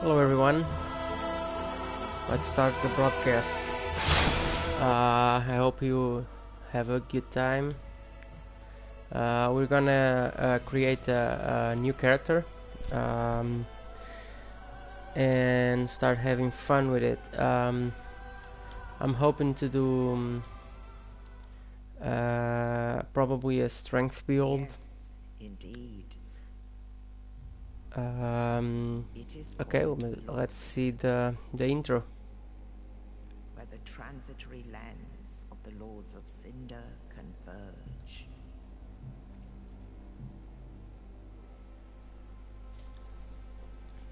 Hello everyone. Let's start the broadcast. Uh, I hope you have a good time. Uh, we're gonna uh, create a, a, new character um, and start having fun with it. Um, I'm hoping to do um, uh, probably a strength build. Yes, indeed. Um, okay, well, let's see the the intro. where the transitory lands of the Lords of Cinder converge.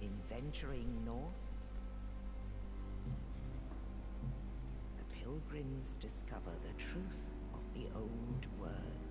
In venturing north, the pilgrims discover the truth of the old words.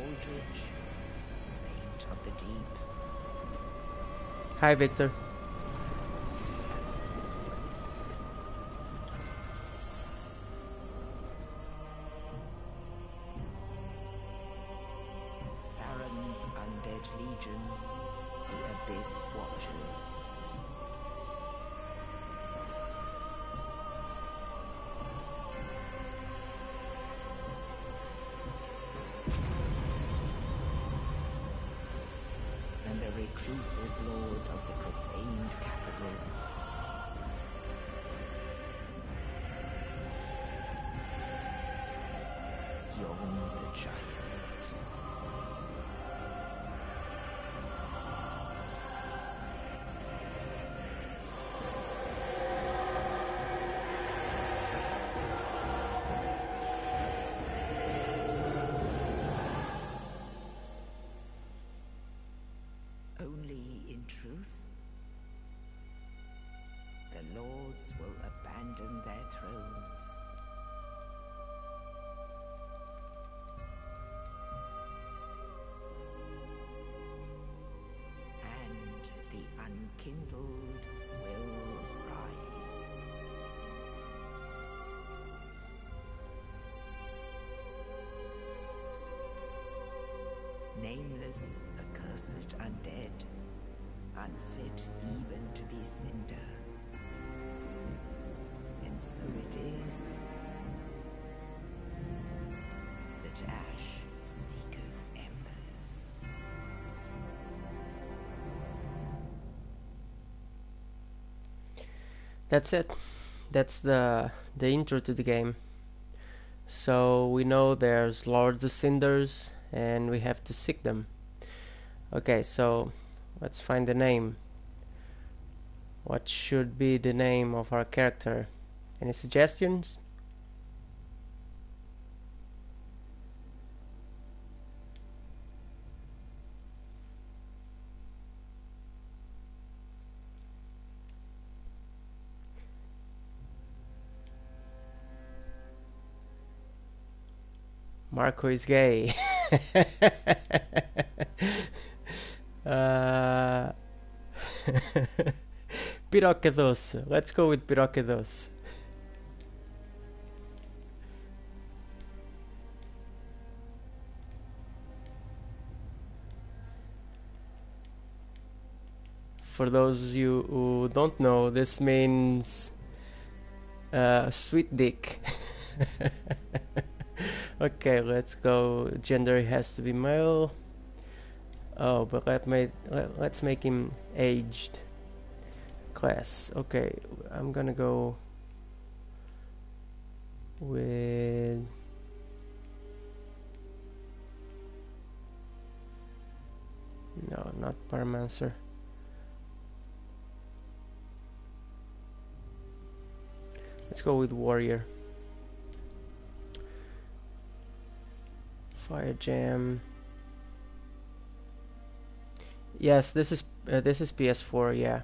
Aldrich, saint of the deep, Hi Victor. Unkindled will rise. Nameless, accursed undead, unfit even to be cinder. And so it is that That's it. That's the the intro to the game. So we know there's Lords of Cinders and we have to seek them. Okay, so let's find the name. What should be the name of our character? Any suggestions? Marco is gay. uh, Piroque doce. Let's go with Piroque doce. For those of you who don't know, this means uh, sweet dick. okay, let's go. Gender has to be male. Oh, but let me let, let's make him aged. Class. Okay, I'm gonna go with No, not Pyromancer. Let's go with Warrior. Fire Gem. Yes, this is uh, this is PS4, yeah.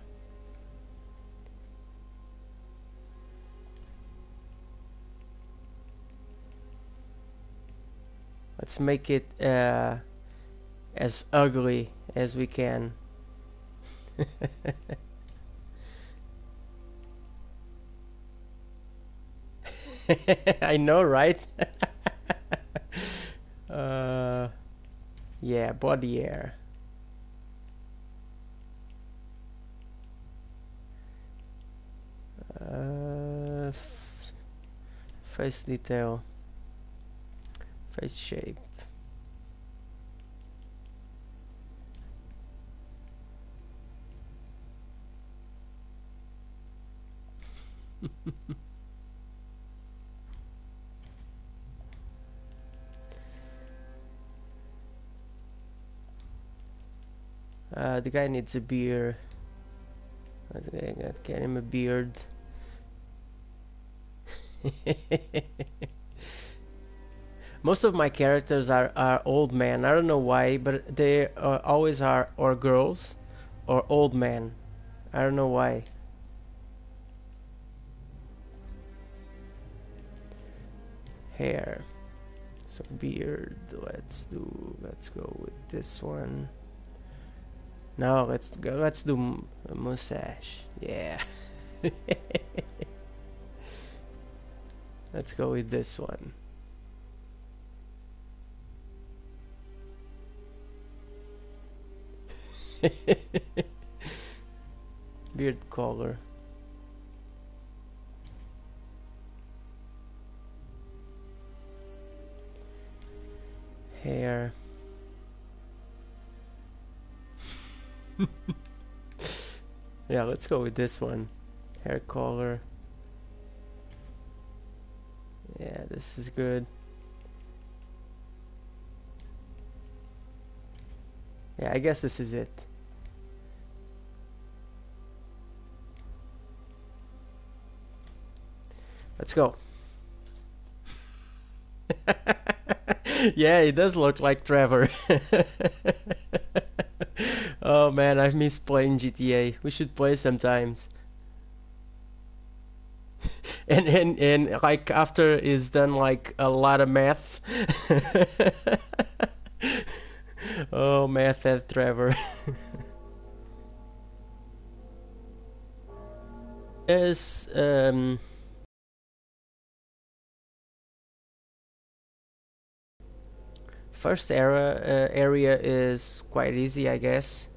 Let's make it uh, as ugly as we can. I know, right? uh, yeah, body air. Uh, face detail, face shape. uh, the guy needs a beard. Let's get, get him a beard. Most of my characters are, are old men. I don't know why, but they uh, always are or girls or old men. I don't know why. Hair. So beard. Let's do. Let's go with this one. No, let's go. Let's do mustache. Yeah. Let's go with this one. Beard color. Hair. yeah, let's go with this one. Hair color. Yeah, this is good. Yeah, I guess this is it. Let's go. yeah, he does look like Trevor. oh man, I've missed playing GTA. We should play sometimes. and and and like after is done like a lot of math. oh, math at Trevor. is um. First era uh, area is quite easy, I guess.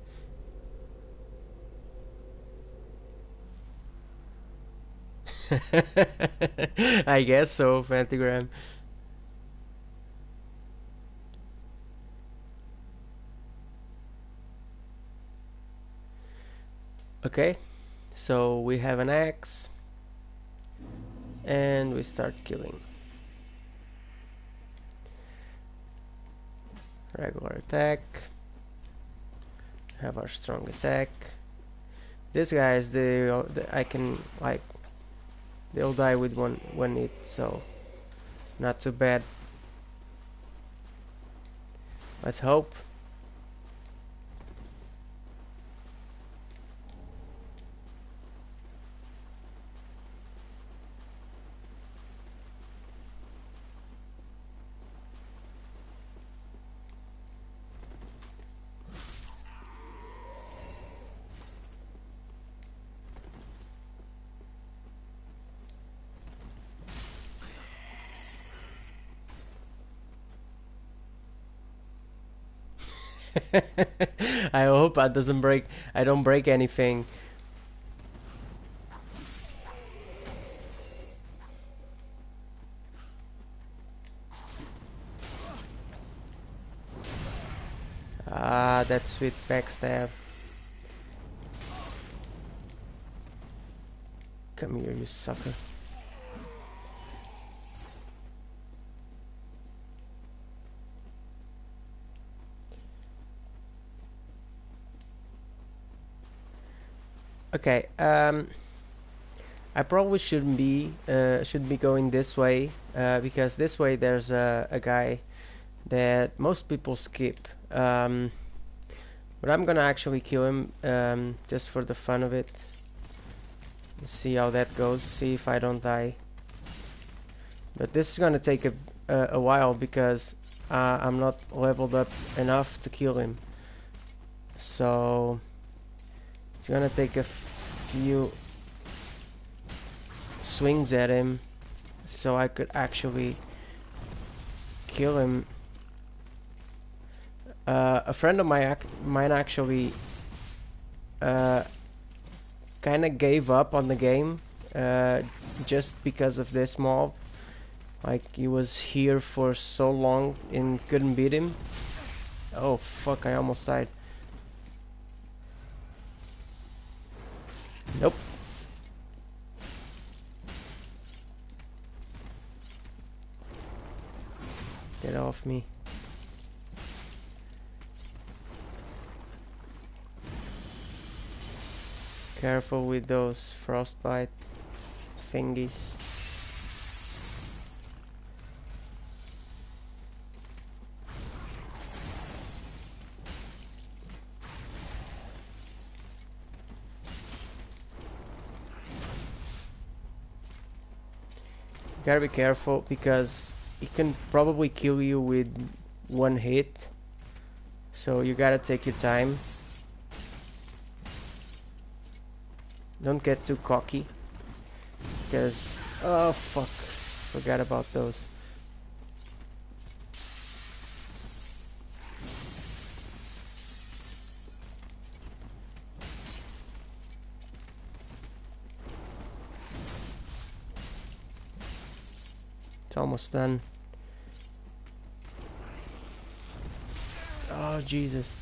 I guess so, Phantogram. Okay, so we have an axe and we start killing. Regular attack. Have our strong attack. These guys, they, the I can like They'll die with one one hit, so not too bad. Let's hope. I doesn't break. I don't break anything. Ah, that's sweet backstab. Come here, you sucker. Okay, um, I probably shouldn't be uh, should be going this way uh, because this way there's a, a guy that most people skip. Um, but I'm gonna actually kill him um, just for the fun of it. See how that goes. See if I don't die. But this is gonna take a a, a while because uh, I'm not leveled up enough to kill him. So gonna take a few swings at him so I could actually kill him. Uh, a friend of my ac mine actually uh, kind of gave up on the game uh, just because of this mob. Like he was here for so long and couldn't beat him. Oh fuck! I almost died. Nope. Get off me. Careful with those frostbite thingies. Gotta be careful because it can probably kill you with one hit. So you gotta take your time. Don't get too cocky. Because oh fuck. Forgot about those almost done. Oh, Jesus.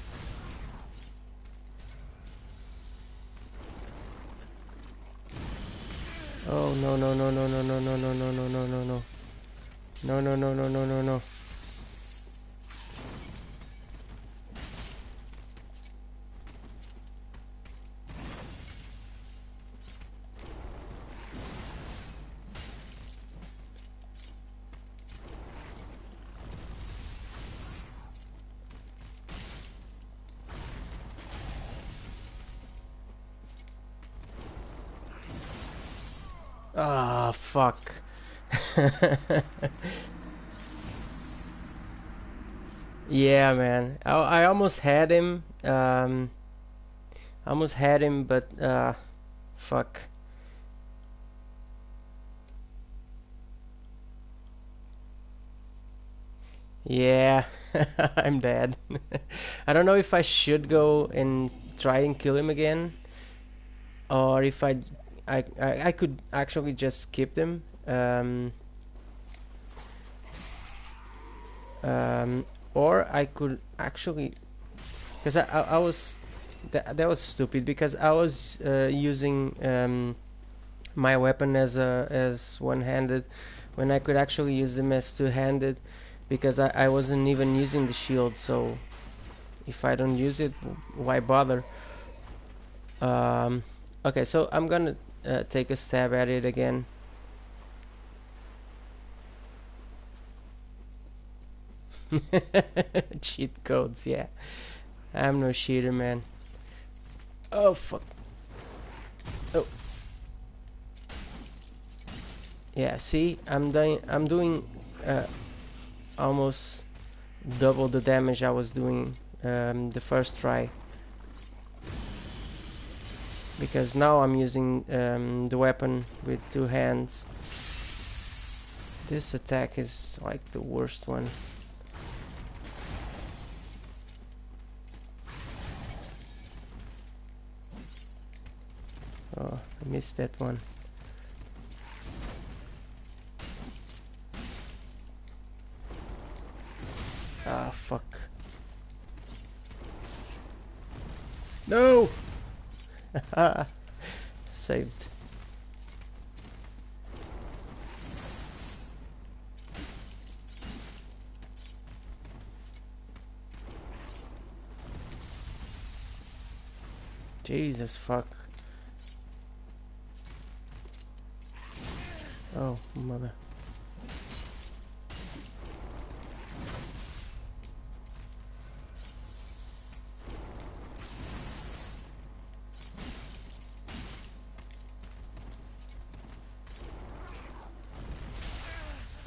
Oh, no, no, no, no, no, no, no, no, no, no, no, no, no. No, no, no, no, no, no, no. yeah, man. I, I almost had him. Um, almost had him, but uh, fuck. Yeah, I'm dead. I don't know if I should go and try and kill him again, or if I I, I, I could actually just skip them. Um, um, or I could actually, because I, I, I, was, that, that was stupid because I was uh, using um, my weapon as a as one-handed when I could actually use them as two-handed because I, I wasn't even using the shield so if I don't use it why bother um, okay so I'm gonna uh, take a stab at it again. Cheat codes, yeah. I'm no cheater, man. Oh, fuck. Oh. Yeah, see, I'm doing, I'm doing uh, almost double the damage I was doing um, the first try because now I'm using um, the weapon with two hands this attack is like the worst one oh I missed that one ah fuck no Saved. Jesus fuck. Oh, mother.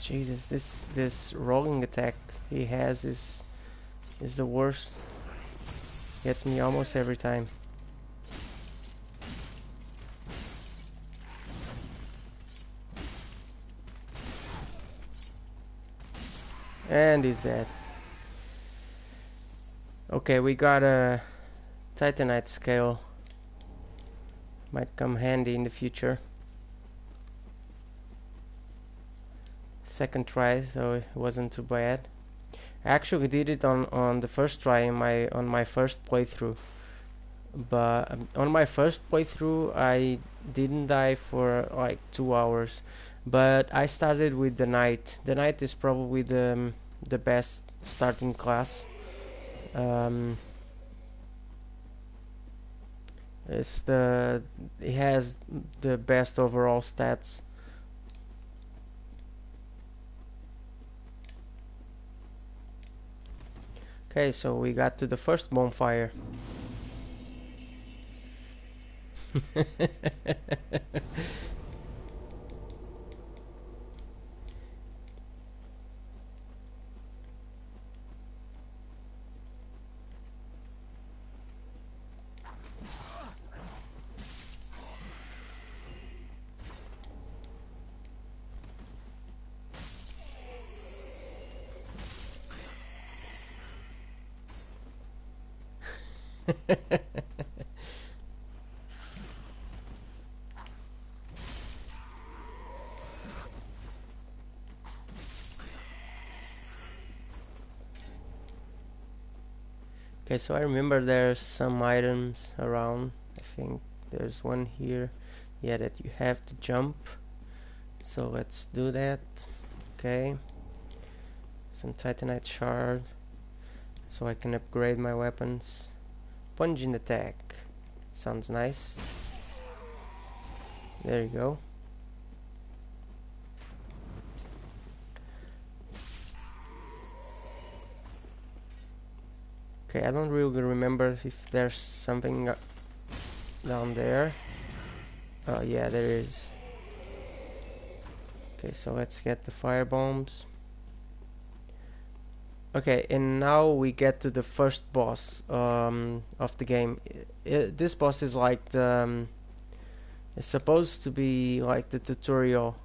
Jesus, this this rolling attack he has is is the worst. Gets me almost every time. And he's dead. Okay, we got a Titanite scale. Might come handy in the future. Second try, so it wasn't too bad. I actually did it on, on the first try in my on my first playthrough. But um, on my first playthrough I didn't die for like two hours but I started with the knight. The knight is probably the um, the best starting class. Um, it's the it has the best overall stats. Okay, so we got to the first bonfire. okay, so I remember there's some items around. I think there's one here. Yeah, that you have to jump. So let's do that. Okay. Some Titanite shard. So I can upgrade my weapons. Pungent attack. Sounds nice. There you go. Okay, I don't really remember if there's something down there. Oh yeah, there is. Okay, so let's get the fire bombs. Okay, and now we get to the first boss um, of the game. I, this boss is like the... Um, it's supposed to be like the tutorial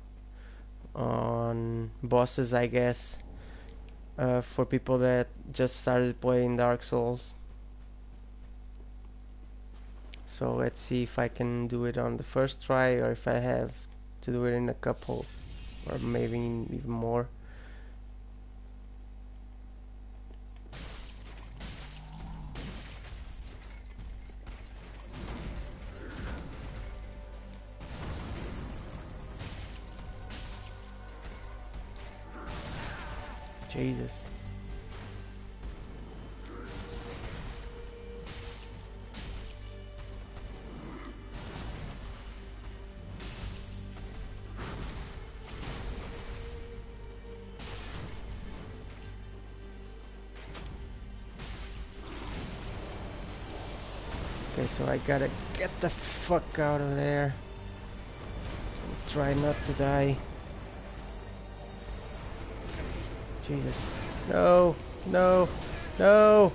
on bosses, I guess, uh, for people that just started playing Dark Souls. So let's see if I can do it on the first try or if I have to do it in a couple or maybe even more. Jesus. Okay, so I gotta get the fuck out of there. Try not to die. Jesus. No, no, no.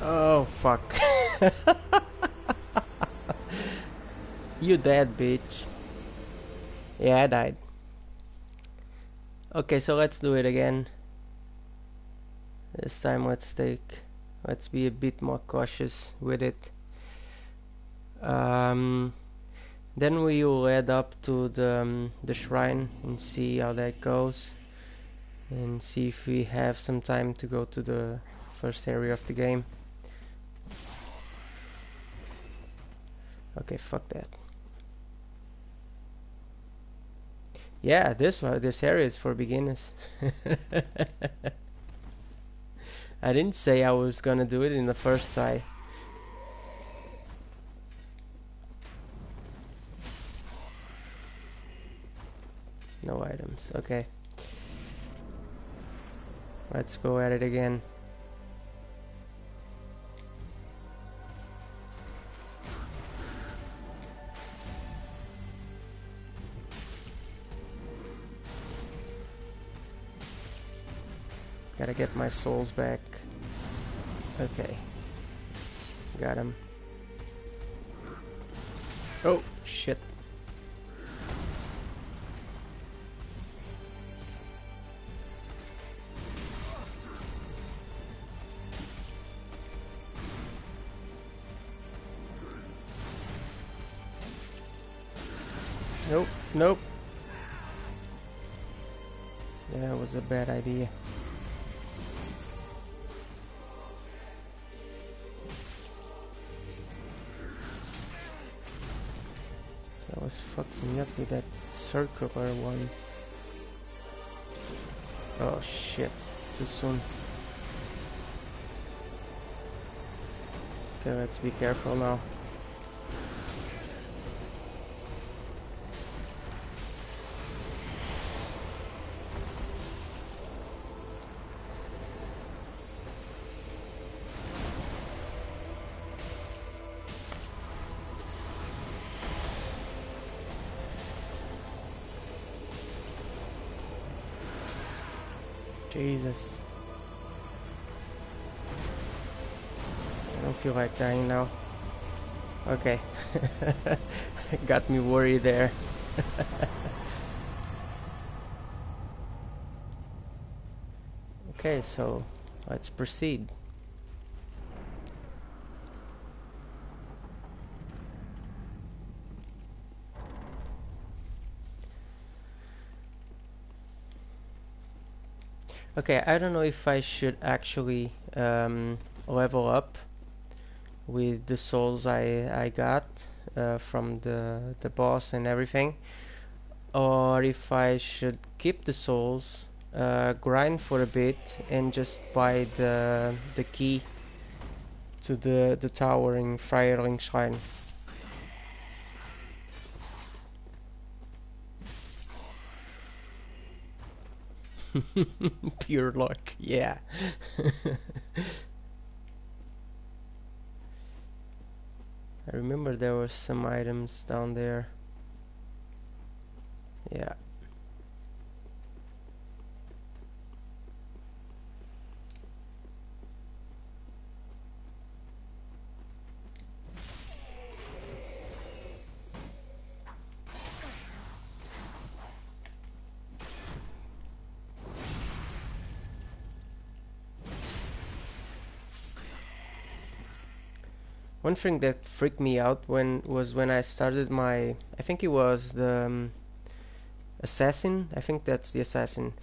Oh, fuck. you dead, bitch. Yeah, I died. Okay, so let's do it again. This time let's take... Let's be a bit more cautious with it. Um, then we will head up to the, um, the shrine and see how that goes and see if we have some time to go to the first area of the game. Okay, fuck that. Yeah, this one, this area is for beginners. I didn't say I was gonna do it in the first try. No items. Okay. Let's go at it again. Gotta get my souls back. Okay. Got him. Oh, shit. Nope. That was a bad idea. That was fucks me up with that circular one. Oh shit, too soon. Okay, let's be careful now. Jesus. I don't feel like dying now. Okay. Got me worried there. okay, so let's proceed. Okay, I don't know if I should actually um, level up with the souls I I got uh, from the the boss and everything, or if I should keep the souls, uh, grind for a bit, and just buy the the key to the the tower in Firelink Shrine. Pure luck, yeah. I remember there were some items down there. Yeah. One thing that freaked me out when was when I started my I think it was the um, assassin. I think that's the assassin.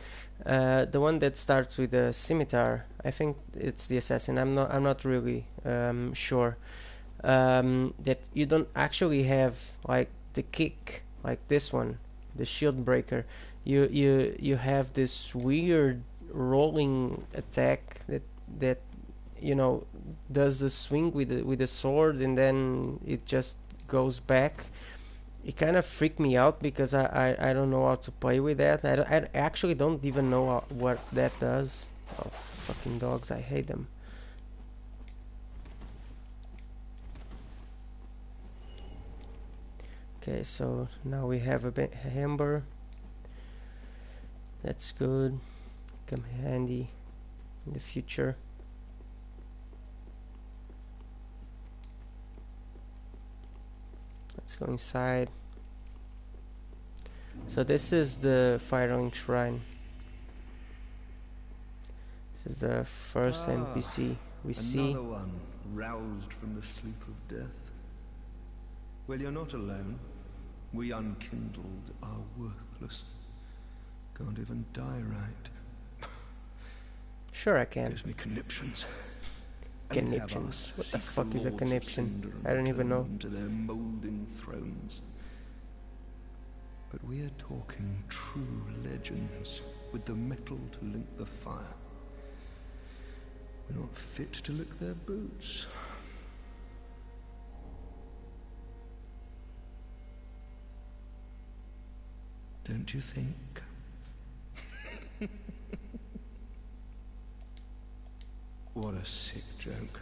Uh, the one that starts with the scimitar. I think it's the assassin. I'm not I'm not really um, sure. Um, that you don't actually have like the kick like this one, the shield breaker. You you you have this weird rolling attack that that you know does the swing with the, with the sword and then it just goes back. It kind of freaked me out because I, I, I don't know how to play with that. I, I actually don't even know what that does. Oh fucking dogs I hate them. Okay so now we have a bit hammer. That's good. Come handy in the future Let's go inside. So this is the Firelink Shrine. This is the first Ah, NPC we Another see. one roused from the sleep of death. Well, you're not alone. We unkindled are worthless. Can't even die right. Sure I can. Gives me conniptions. Conniptions. What the fuck is a conniption? I don't even know. To their moulding thrones. But we are talking true legends with the mettle to link the fire. We're not fit to lick their boots. don't you think? what a sick joke.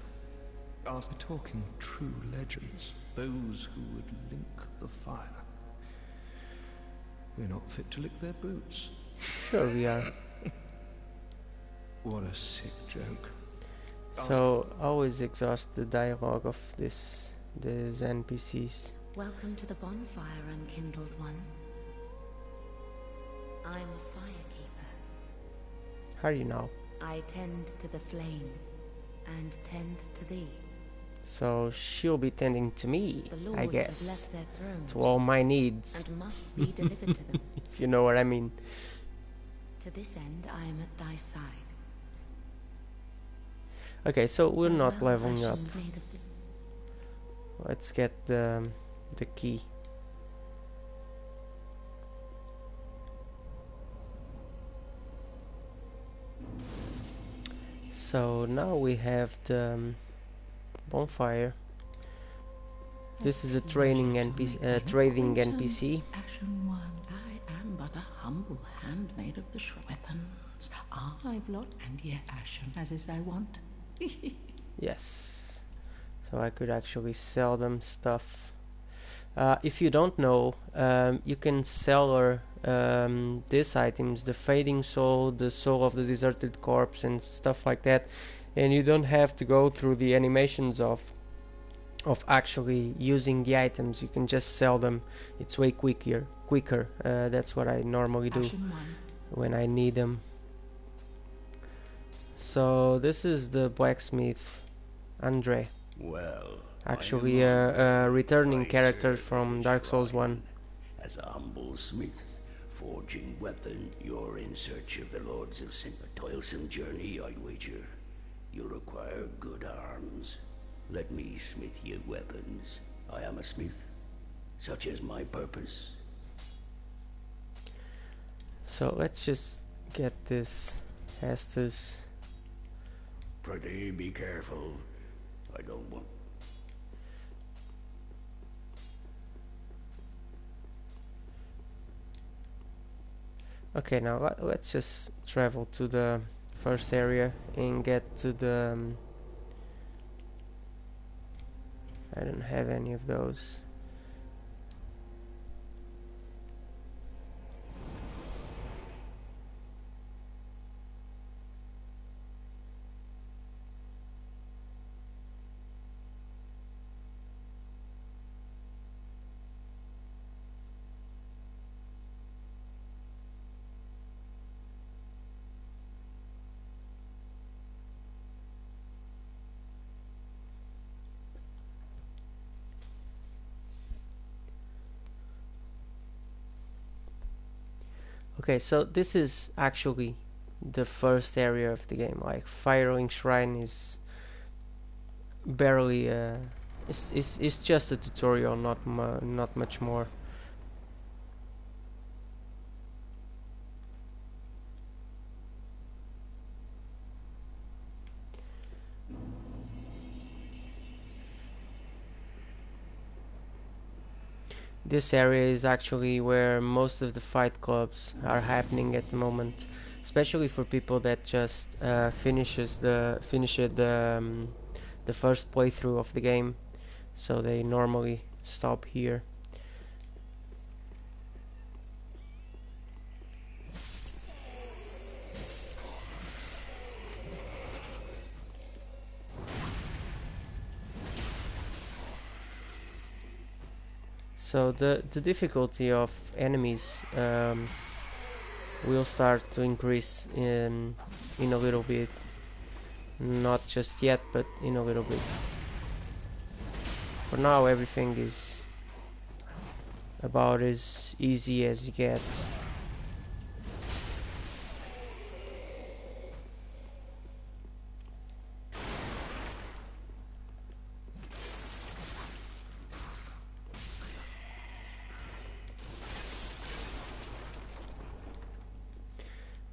Are we talking true legends? Those who would link the fire. We're not fit to lick their boots. Sure we are. What a sick joke. So always exhaust the dialogue of this these NPCs. Welcome to the bonfire, unkindled one. I'm a firekeeper. How do you know? I tend to the flame and tend to thee. So she'll be tending to me, I guess. left their thrones To all my needs, and must be delivered to them. if you know what I mean. To this end, I am at thy side. Okay, so we're not leveling up. Ashen Blade of- Let's get the the key. So now we have the um, bonfire. This is a training NPC, uh, trading NPC. Ashen one, I am but a humble handmaid of the weapons. I've lot, and yet ashen, as is thy wont. Yes. So I could actually sell them stuff. Uh, if you don't know, um, you can sell her um, these items, the fading soul, the soul of the deserted corpse and stuff like that. And you don't have to go through the animations of of actually using the items. You can just sell them. It's way quicker. Quicker. Uh, that's what I normally do when I need them. So this is the blacksmith, Andre. Well, Actually, a, a returning character from Dark Souls 1. As a humble smith, forging weapon, you're in search of the Lords of Sin. A toilsome journey, I'd wager. You'll require good arms. Let me smith you weapons. I am a smith. Such is my purpose. So let's just get this Estus. Prithee, be careful. I don't want. Okay, now let, let's just travel to the first area and get to the. Um, I don't have any of those. Okay, so this is actually the first area of the game. Like Firelink Shrine is barely uh, it's, it's it's just a tutorial, not mu- not much more. This area is actually where most of the fight clubs are happening at the moment, especially for people that just uh, finishes the finish the um, the first playthrough of the game, so they normally stop here. So the the difficulty of enemies um, will start to increase in in a little bit. Not just yet, but in a little bit. For now, everything is about as easy as you get.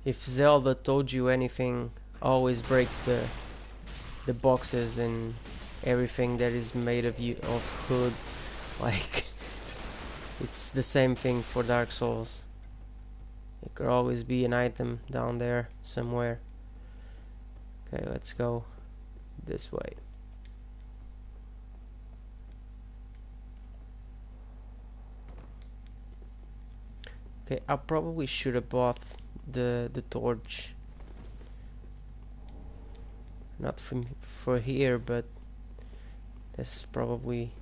If Zelda told you anything, always break the the boxes and everything that is made of you of wood. Like it's the same thing for Dark Souls. It could always be an item down there somewhere. Okay, let's go this way. Okay, I probably should have bought the the torch. Not from for here, but that's probably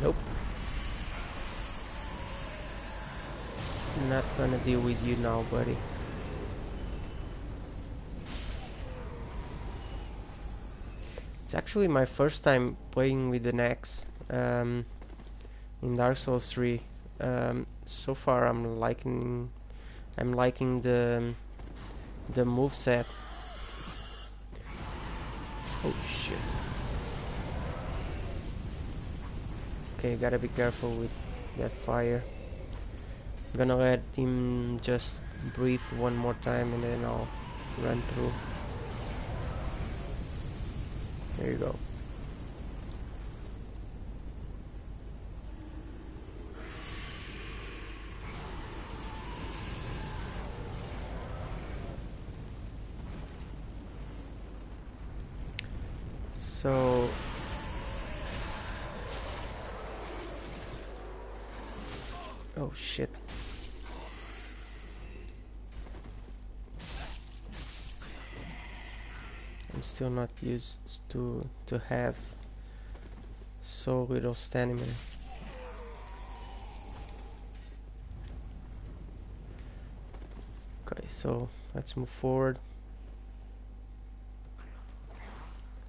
Nope. Not gonna deal with you now, buddy. It's actually my first time playing with an axe um, in Dark Souls 3. Um, so far, I'm liking, I'm liking the the move set. Oh shit! Okay, gotta be careful with that fire. I'm gonna let him just breathe one more time and then I'll run through. There you go. So Oh shit. Still not used to to have so little stamina. Okay, so let's move forward.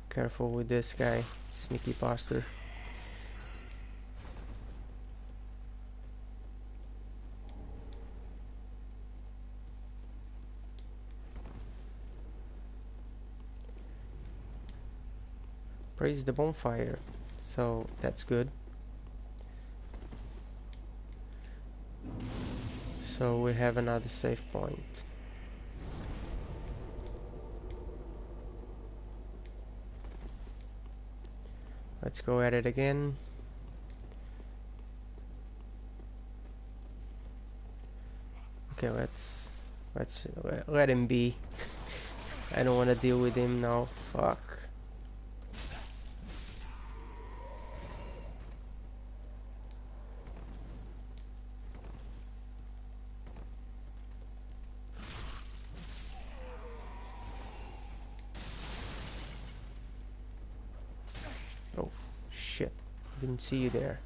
Careful with this guy, sneaky bastard. Praise the bonfire. So that's good. So we have another save point. Let's go at it again. Okay let's let's let him be. I don't want to deal with him now. Fuck Oh, shit. Didn't see you there.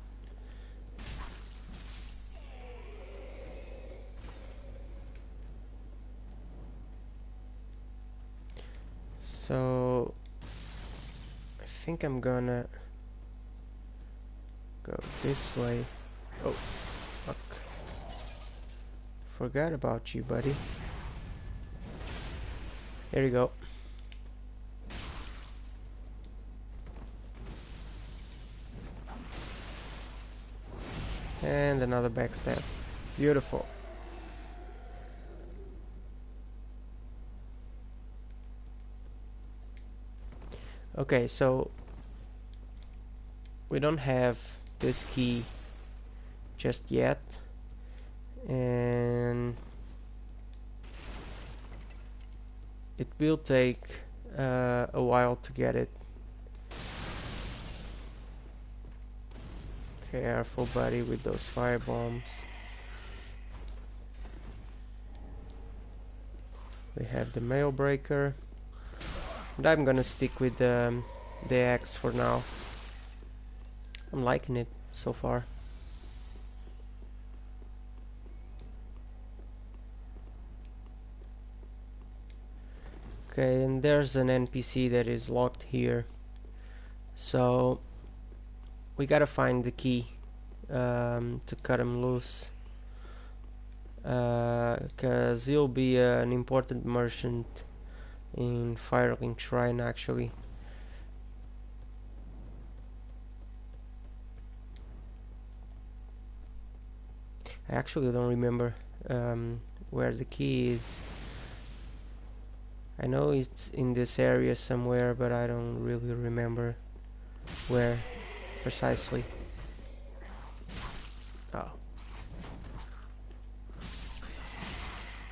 So, I think I'm gonna go this way. Oh, fuck. Forgot about you, buddy. There you go. And another backstab. Beautiful. Okay, so we don't have this key just yet. And it will take uh, a while to get it. Careful, buddy, with those fire bombs. We have the mail breaker. And I'm gonna stick with um, the axe for now. I'm liking it so far. Okay, and there's an NPC that is locked here. So we gotta find the key um, to cut him loose. Because uh, he'll be uh, an important merchant in Firelink Shrine actually. I actually don't remember um, where the key is. I know it's in this area somewhere, but I don't really remember where precisely. Oh.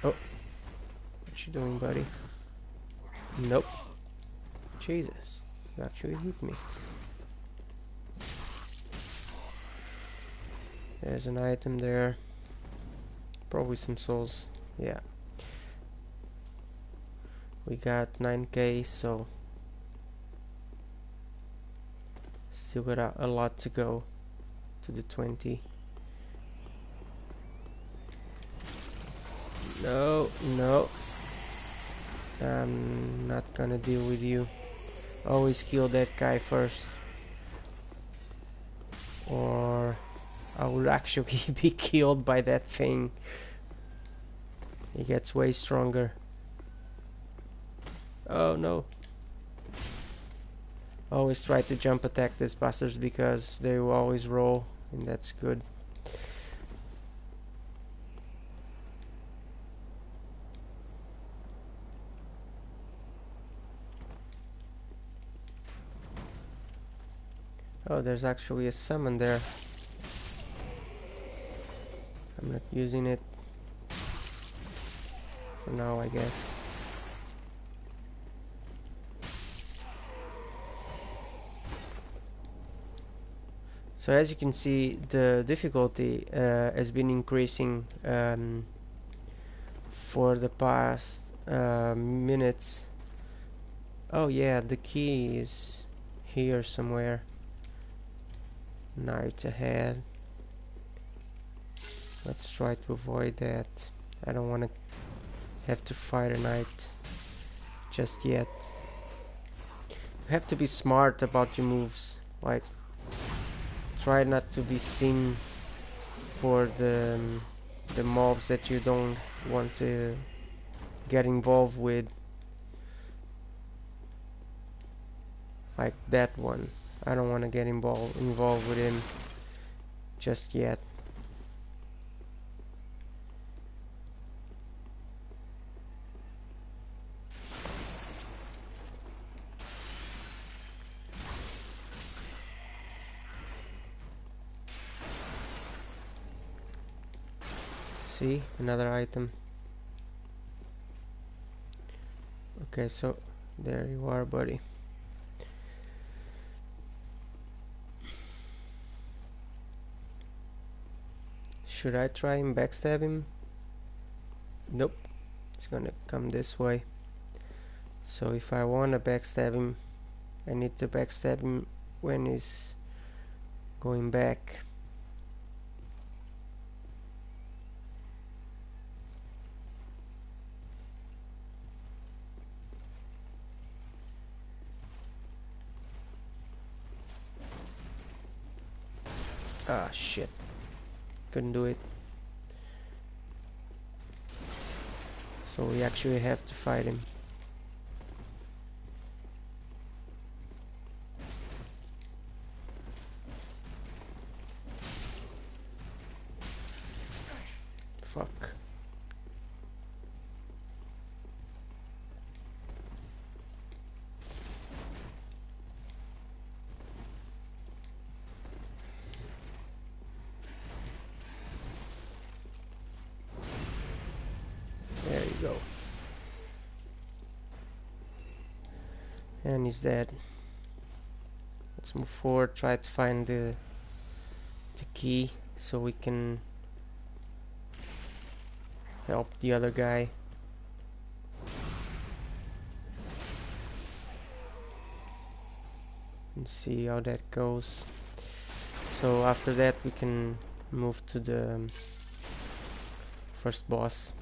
Oh. What you doing, buddy? Nope. Jesus. You actually hit me. There's an item there. Probably some souls. Yeah. We got 9k, so still got a, a lot to go to the 20. No, no. I'm not gonna deal with you. Always kill that guy first. Or I will actually be killed by that thing. He gets way stronger. Oh no. Always try to jump attack these bastards because they will always roll and that's good. Oh, there's actually a summon there. I'm not using it for now, I guess. So as you can see, the difficulty uh, has been increasing um, for the past uh, minutes. Oh yeah, the key is here somewhere. Knight ahead. Let's try to avoid that. I don't want to have to fight a knight just yet. You have to be smart about your moves. Like, try not to be seen for the um, the mobs that you don't want to get involved with. Like that one. I don't want to get involved involved with him just yet. See, another item. Okay, so there you are, buddy. Should I try and backstab him? Nope. It's gonna come this way. So if I wanna backstab him, I need to backstab him when he's going back. Ah, shit. Couldn't do it. So we actually have to fight him. Dead. Let's move forward, try to find the the key so we can help the other guy. And see how that goes. So after that we can move to the um, first boss.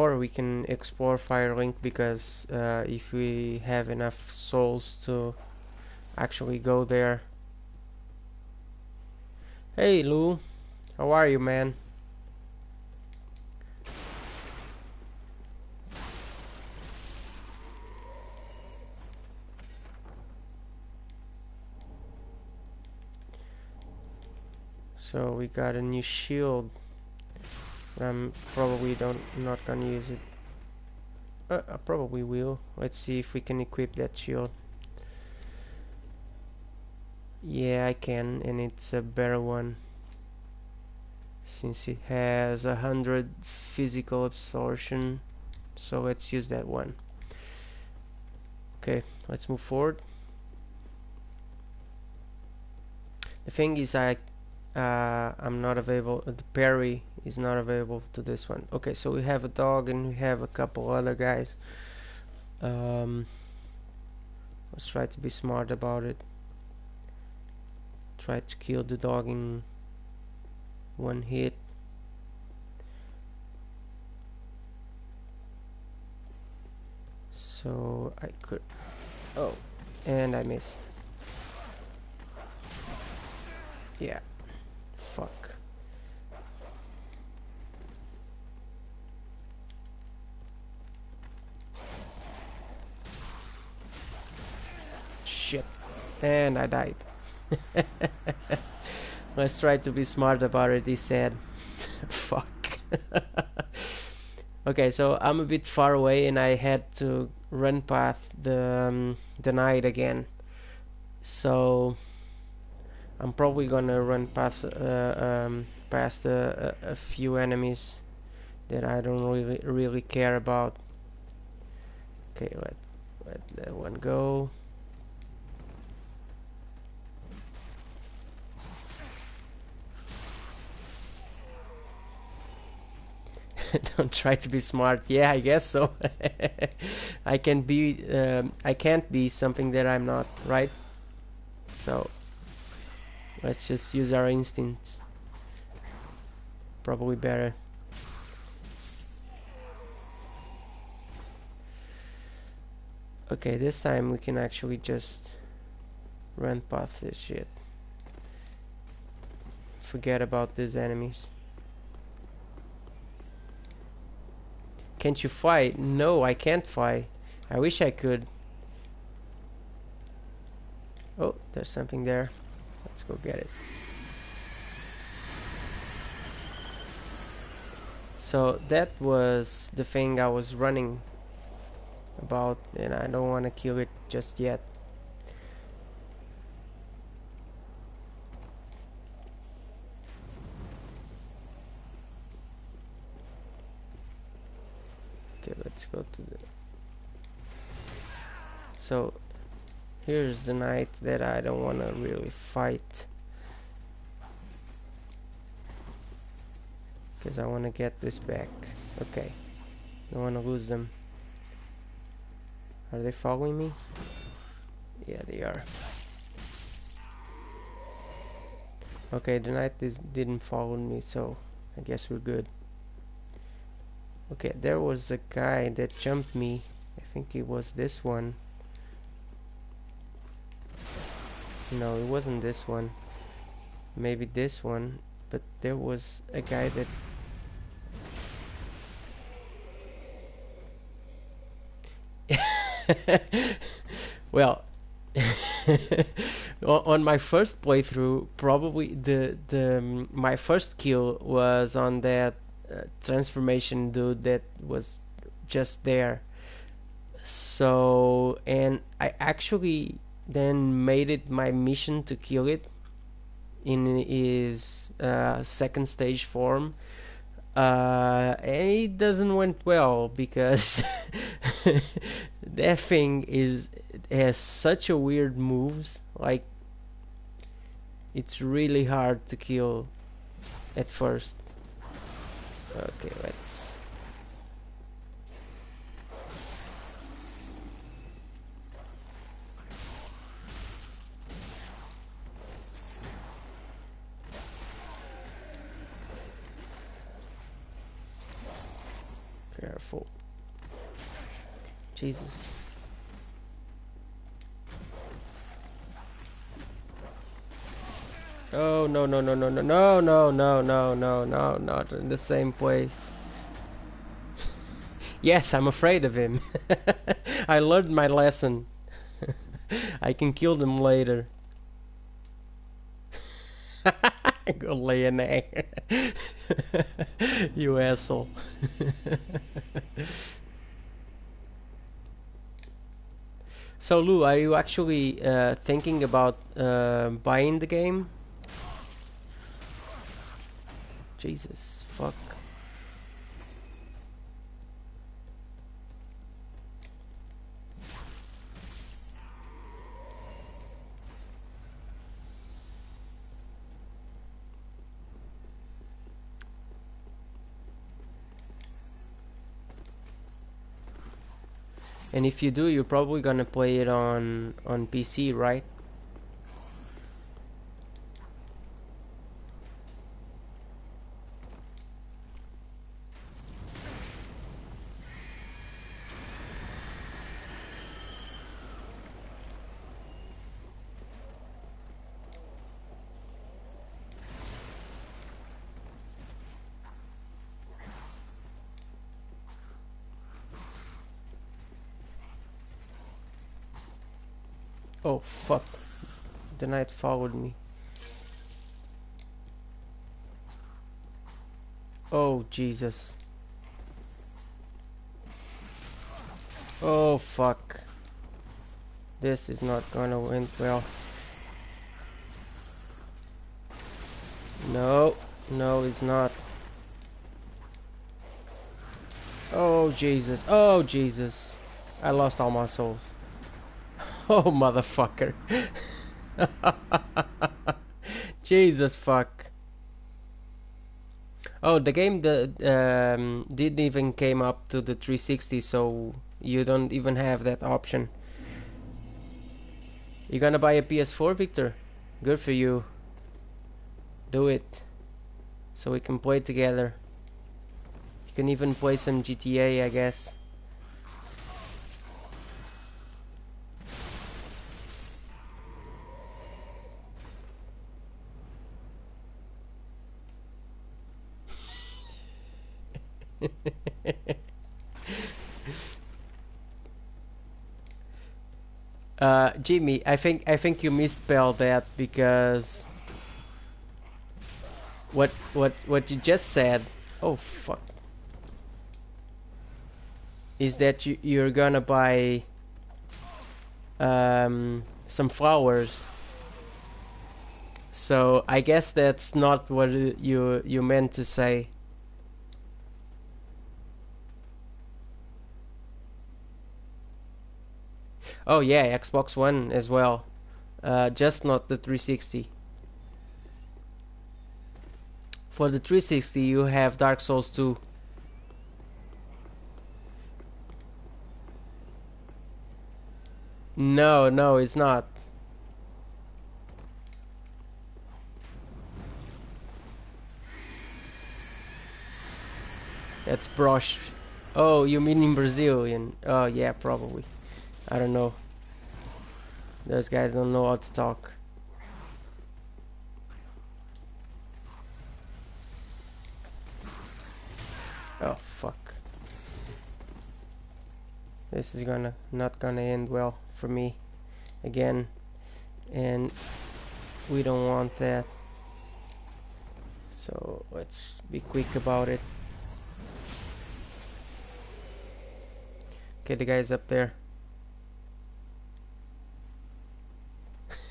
Or we can explore Firelink because uh, if we have enough souls to actually go there. Hey Lou. How are you man? So we got a new shield. I'm probably don't not gonna use it. Uh, I probably will. Let's see if we can equip that shield. Yeah, I can, and it's a better one. Since it has a hundred physical absorption, so let's use that one. Okay, let's move forward. The thing is, I uh, I'm not available. Uh, the parry is not available to this one. Okay, so we have a dog and we have a couple other guys. Um, let's try to be smart about it. Try to kill the dog in one hit. So I could. Oh, and I missed. Yeah. Fuck. Shit. And I died. Let's try to be smart about it, he said. Fuck. okay, so I'm a bit far away and I had to run past the, um, the knight again. So I'm probably gonna run past uh, um, past a, a, few enemies that I don't really really care about. Okay, let let that one go. don't try to be smart. Yeah, I guess so. I can be. Um, I can't be something that I'm not, right? So Let's just use our instincts. Probably better. Okay, this time we can actually just run past this shit. Forget about these enemies. Can't you fight? No, I can't fight. I wish I could. Oh, there's something there. Let's go get it. So that was the thing I was running about and I don't want to kill it just yet. Okay, let's go to the... So Here's the knight that I don't want to really fight. Because I want to get this back. Okay. Don't want to lose them. Are they following me? Yeah, they are. Okay, the knight is, didn't follow me, so I guess we're good. Okay, there was a guy that jumped me. I think it was this one. No, it wasn't this one. Maybe this one. But there was a guy that... well, on my first playthrough, probably the the my first kill was on that uh, transformation dude that was just there. So, and I actually then made it my mission to kill it in his uh, second stage form. Uh, it doesn't went well because that thing is has such a weird moves. Like it's really hard to kill at first. Okay, let's Careful. Jesus. Oh no no no no no no no no no no no not in the same place. yes, I'm afraid of him. I learned my lesson. I can kill them later. Go lay an egg. you asshole. so Lou, are you actually uh, thinking about uh, buying the game? Jesus, fuck. And if you do, you're probably gonna play it on on PC, right? Oh fuck. The knight followed me. Oh Jesus. Oh fuck. This is not gonna end well. No, no, it's not. Oh Jesus, oh Jesus. I lost all my souls. Oh, motherfucker. Jesus fuck. Oh, the game um, didn't even came up to the 360, so you don't even have that option. You gonna buy a PS4, Victor? Good for you. Do it. So we can play together. You can even play some GTA, I guess. Uh, Jimmy, I think I think you misspelled that because what what what you just said. Oh fuck. Is that you you're gonna buy um, some flowers? So I guess that's not what you you meant to say. Oh yeah, Xbox One as well. Uh, just not the 360. For the 360 you have Dark Souls 2. No, no, it's not. That's brush. Oh, you mean in Brazil? Brazilian? Oh yeah, probably. I don't know. Those guys don't know how to talk. Oh fuck. This is gonna not gonna end well for me again and we don't want that so let's be quick about it okay the guy's up there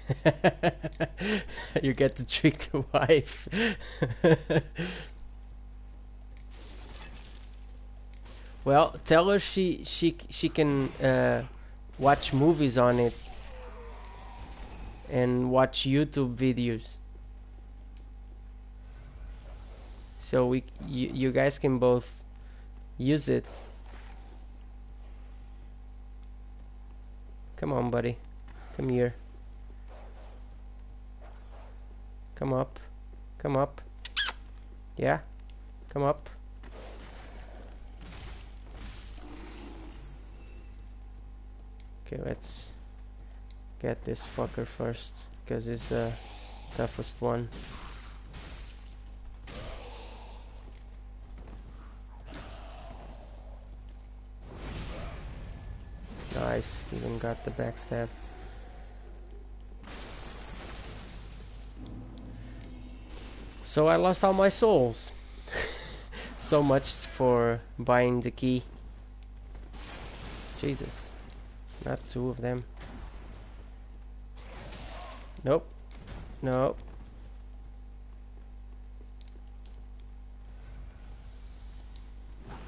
you get to trick the wife. well, tell her she she she can uh, watch movies on it and watch YouTube videos. So we you, you guys can both use it. Come on, buddy. Come here. Come up. Come up. Yeah? Come up. Okay, let's get this fucker first, because it's the toughest one. Nice, even got the backstab. So I lost all my souls. so much for buying the key. Jesus. Not two of them. Nope. Nope.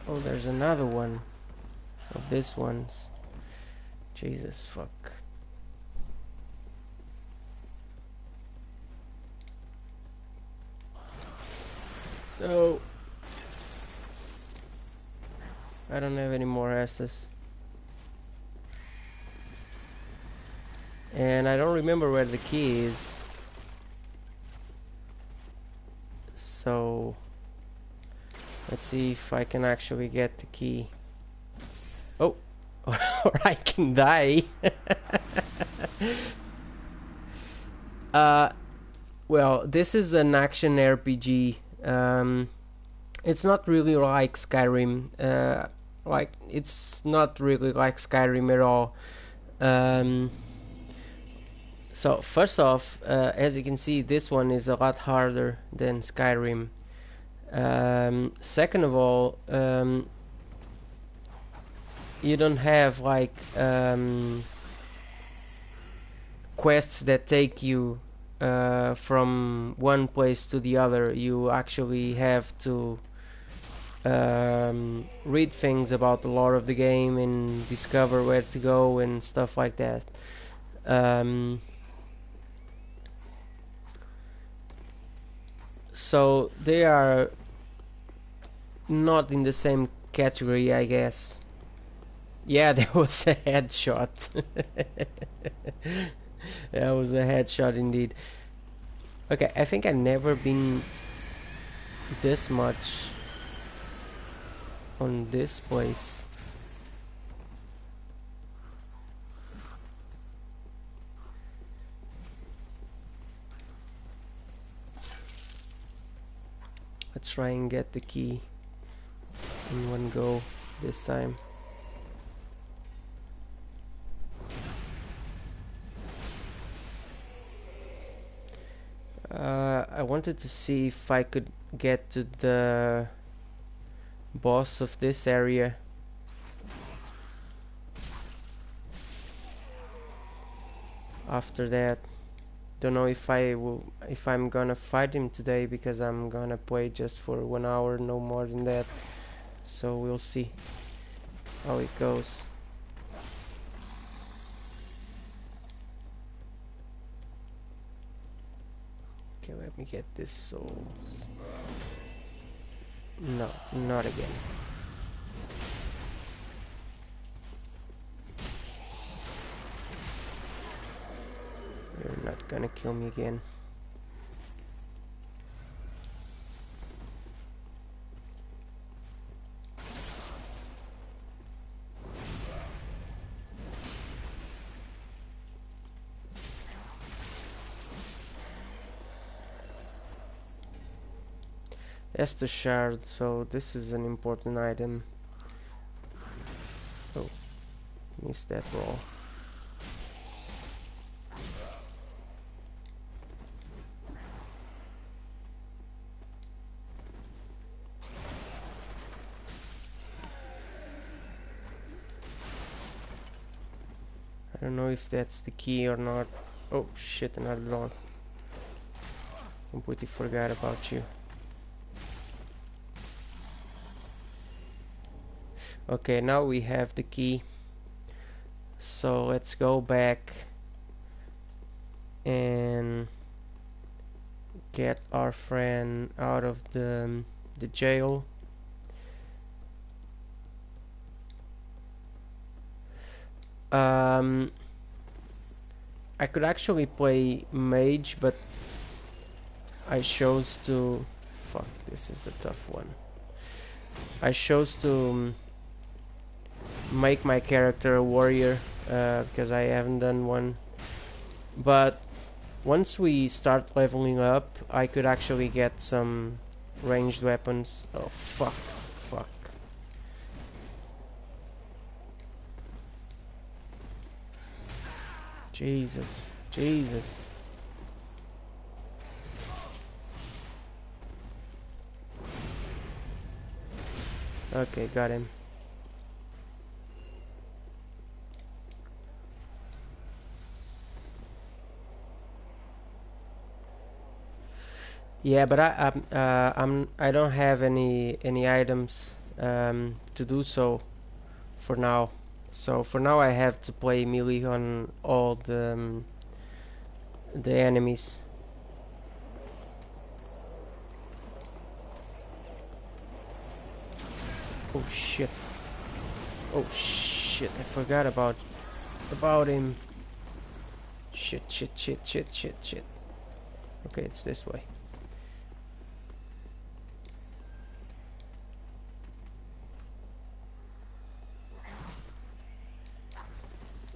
Oh, there's another one of these ones. Jesus fuck. No. I don't have any more asses. And I don't remember where the key is. So let's see if I can actually get the key. Oh, or I can die. uh, well, this is an action RPG. Um, it's not really like Skyrim. Uh, like it's not really like Skyrim at all. Um, so first off, uh, as you can see, this one is a lot harder than Skyrim. Um, second of all, um, you don't have like um, quests that take you uh, from one place to the other. You actually have to um, read things about the lore of the game and discover where to go and stuff like that. Um, so they are not in the same category, I guess. Yeah, there was a headshot. that was a headshot indeed. Okay, I think I've never been this much on this place. Let's try and get the key in one go this time. Uh, I wanted to see if I could get to the boss of this area. After that, don't know if I will if I'm gonna fight him today because I'm gonna play just for one hour, no more than that. So we'll see how it goes. Okay, let me get this souls. No, not again. You're not gonna kill me again. Estus shard, so this is an important item. Oh, missed that roll. I don't know if that's the key or not. Oh shit, another one. Completely forgot about you. Okay, now we have the key. So let's go back and get our friend out of the the jail. Um, I could actually play mage, but I chose to. Fuck, this is a tough one. I chose to um, make my character a warrior uh, because I haven't done one. But once we start leveling up I could actually get some ranged weapons. Oh fuck fuck. Jesus Jesus. Okay got him. Yeah, but I uh, I'm I don't have any any items um, to do so for now. So for now I have to play melee on all the um, the enemies. Oh shit. Oh shit, I forgot about about him. Shit, shit, shit, shit, shit, shit. Okay, it's this way.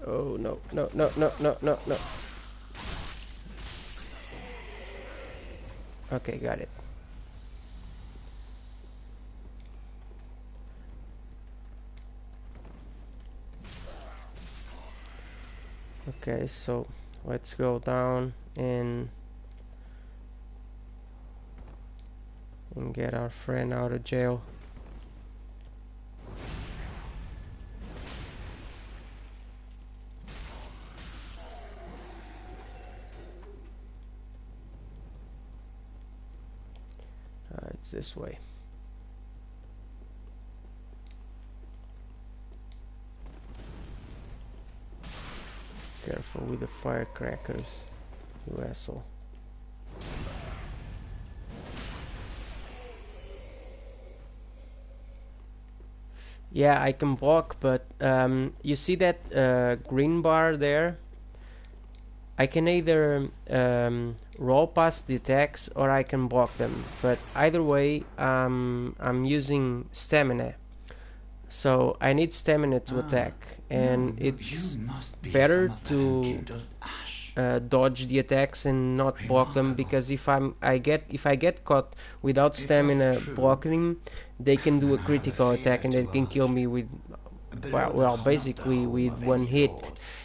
Oh no, no, no, no, no, no, no. Okay, got it. Okay, so let's go down and and get our friend out of jail. It's this way. Careful with the firecrackers, you asshole. Yeah, I can block, but um, you see that uh, green bar there? I can either um, roll past the attacks or I can block them. But either way, um, I'm using stamina. So I need stamina to Ah, attack, and no, it's be better some of that to uh, dodge the attacks and not block them. Because if I'm I get if I get caught without If stamina blocking, they can do a critical attack and they can kill me with well, well basically with one hit,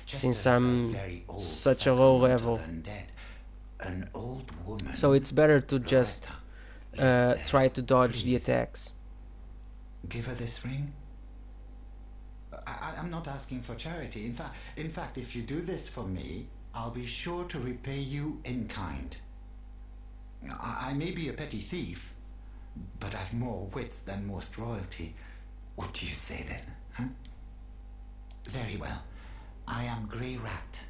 since I'm such a low level. An old woman. So it's better to just uh, try to dodge the attacks. Give her this ring. I, I'm not asking for charity. In fact, in fact, if you do this for me, I'll be sure to repay you in kind. I, I may be a petty thief, but I've more wits than most royalty. What do you say then? Very well. I am Greirat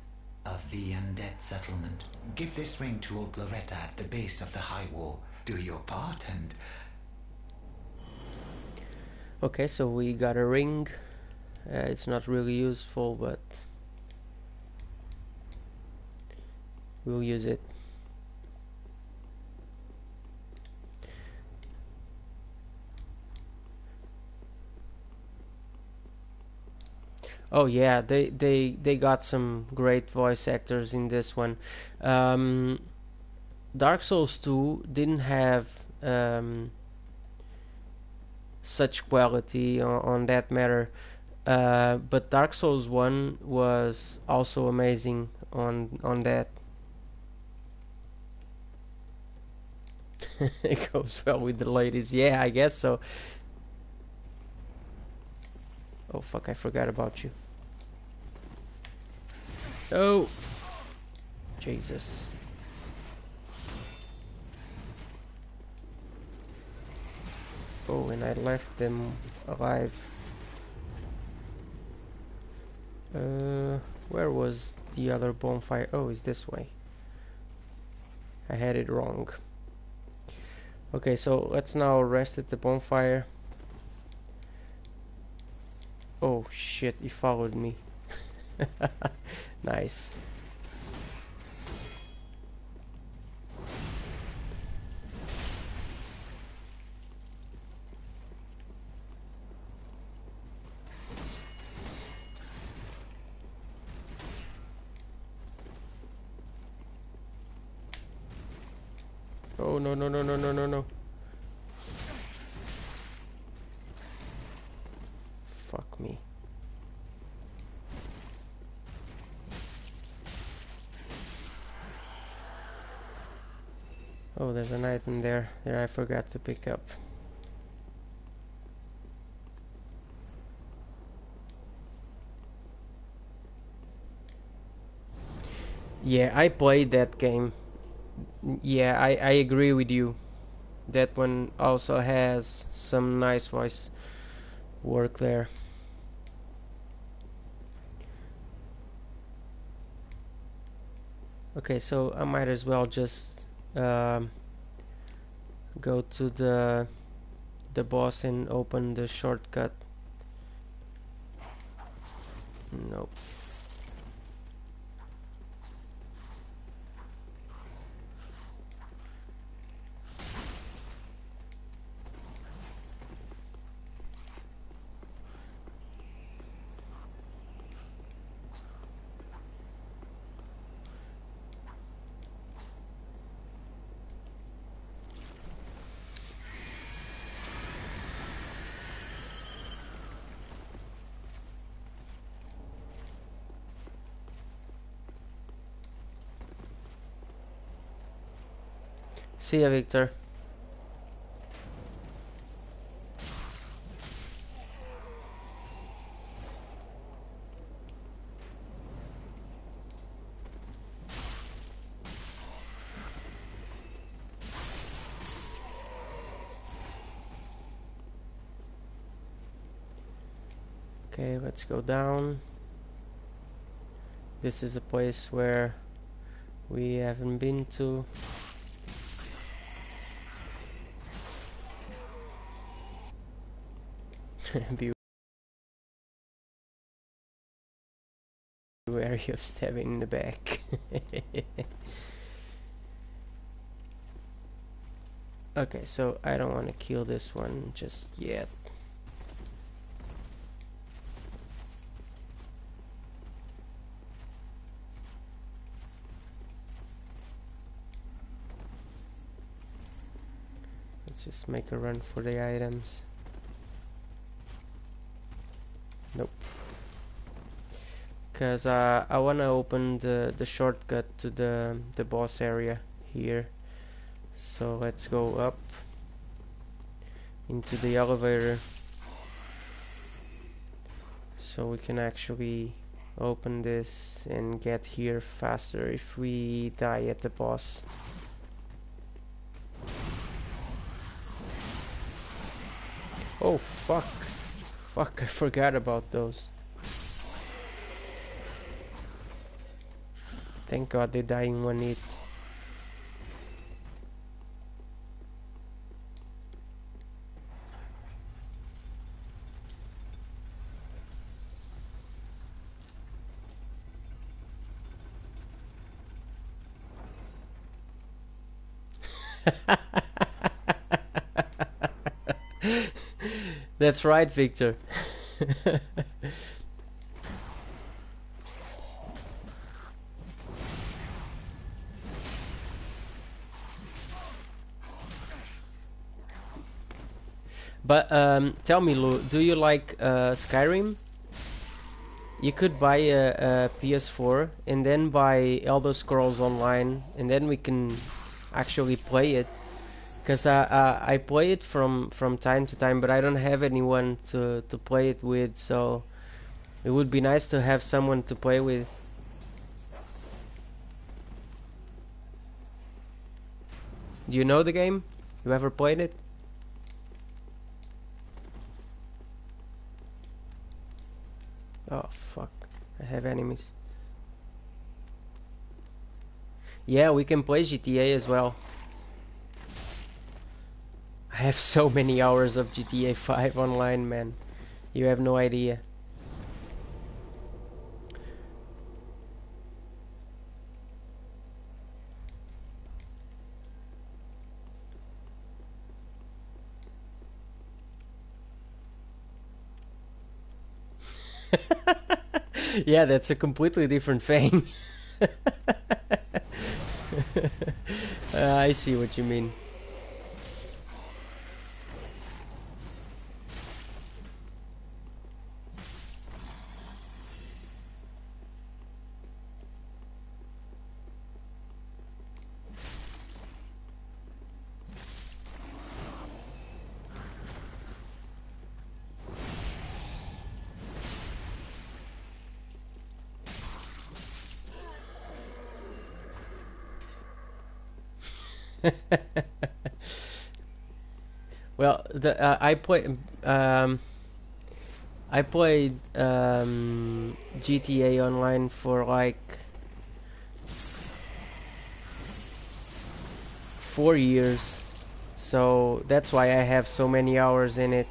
of the Undead Settlement. Give this ring to old Loretta at the base of the high wall. Do your part and Okay, so we got a ring. Uh, it's not really useful, but we'll use it. Oh yeah, they they they got some great voice actors in this one. Um, Dark Souls 2 didn't have um, such quality on, on that matter. Uh, but Dark Souls 1 was also amazing on on that. it goes well with the ladies. Yeah, I guess so. Oh fuck, I forgot about you. Oh. Jesus. Oh, and I left them alive. Uh, where was the other bonfire? Oh, it's this way. I had it wrong. Okay, so let's now rest at the bonfire. Oh shit, he followed me. nice. Oh no no no no no no no. there's an item there that I forgot to pick up. Yeah, I played that game. Yeah, I, I agree with you. That one also has some nice voice work there. Okay, so I might as well just um, go to the the boss and open the shortcut. Nope. See ya, Victor. Okay, let's go down. This is a place where we haven't been to. Be wary of stabbing in the back. okay, so I don't want to kill this one just yet. Let's just make a run for the items. Nope. Cause uh, I wanna open the the shortcut to the the boss area here. So let's go up into the elevator so we can actually open this and get here faster if we die at the boss. Oh fuck. Fuck, I forgot about those. Thank god they die in one hit. That's right, Victor. but um, tell me, Lou, do you like uh, Skyrim? You could buy a, a PS4 and then buy Elder Scrolls Online, and then we can actually play it because uh, uh, I play it from from time to time, but I don't have anyone to to play it with. So it would be nice to have someone to play with. Do you know the game? You ever played it? Oh fuck! I have enemies. Yeah, we can play GTA as well. I have so many hours of GTA 5 online, man. You have no idea. yeah, that's a completely different thing. uh, I see what you mean. Well, the uh, I play um, I played um, GTA Online for like four years, so that's why I have so many hours in it.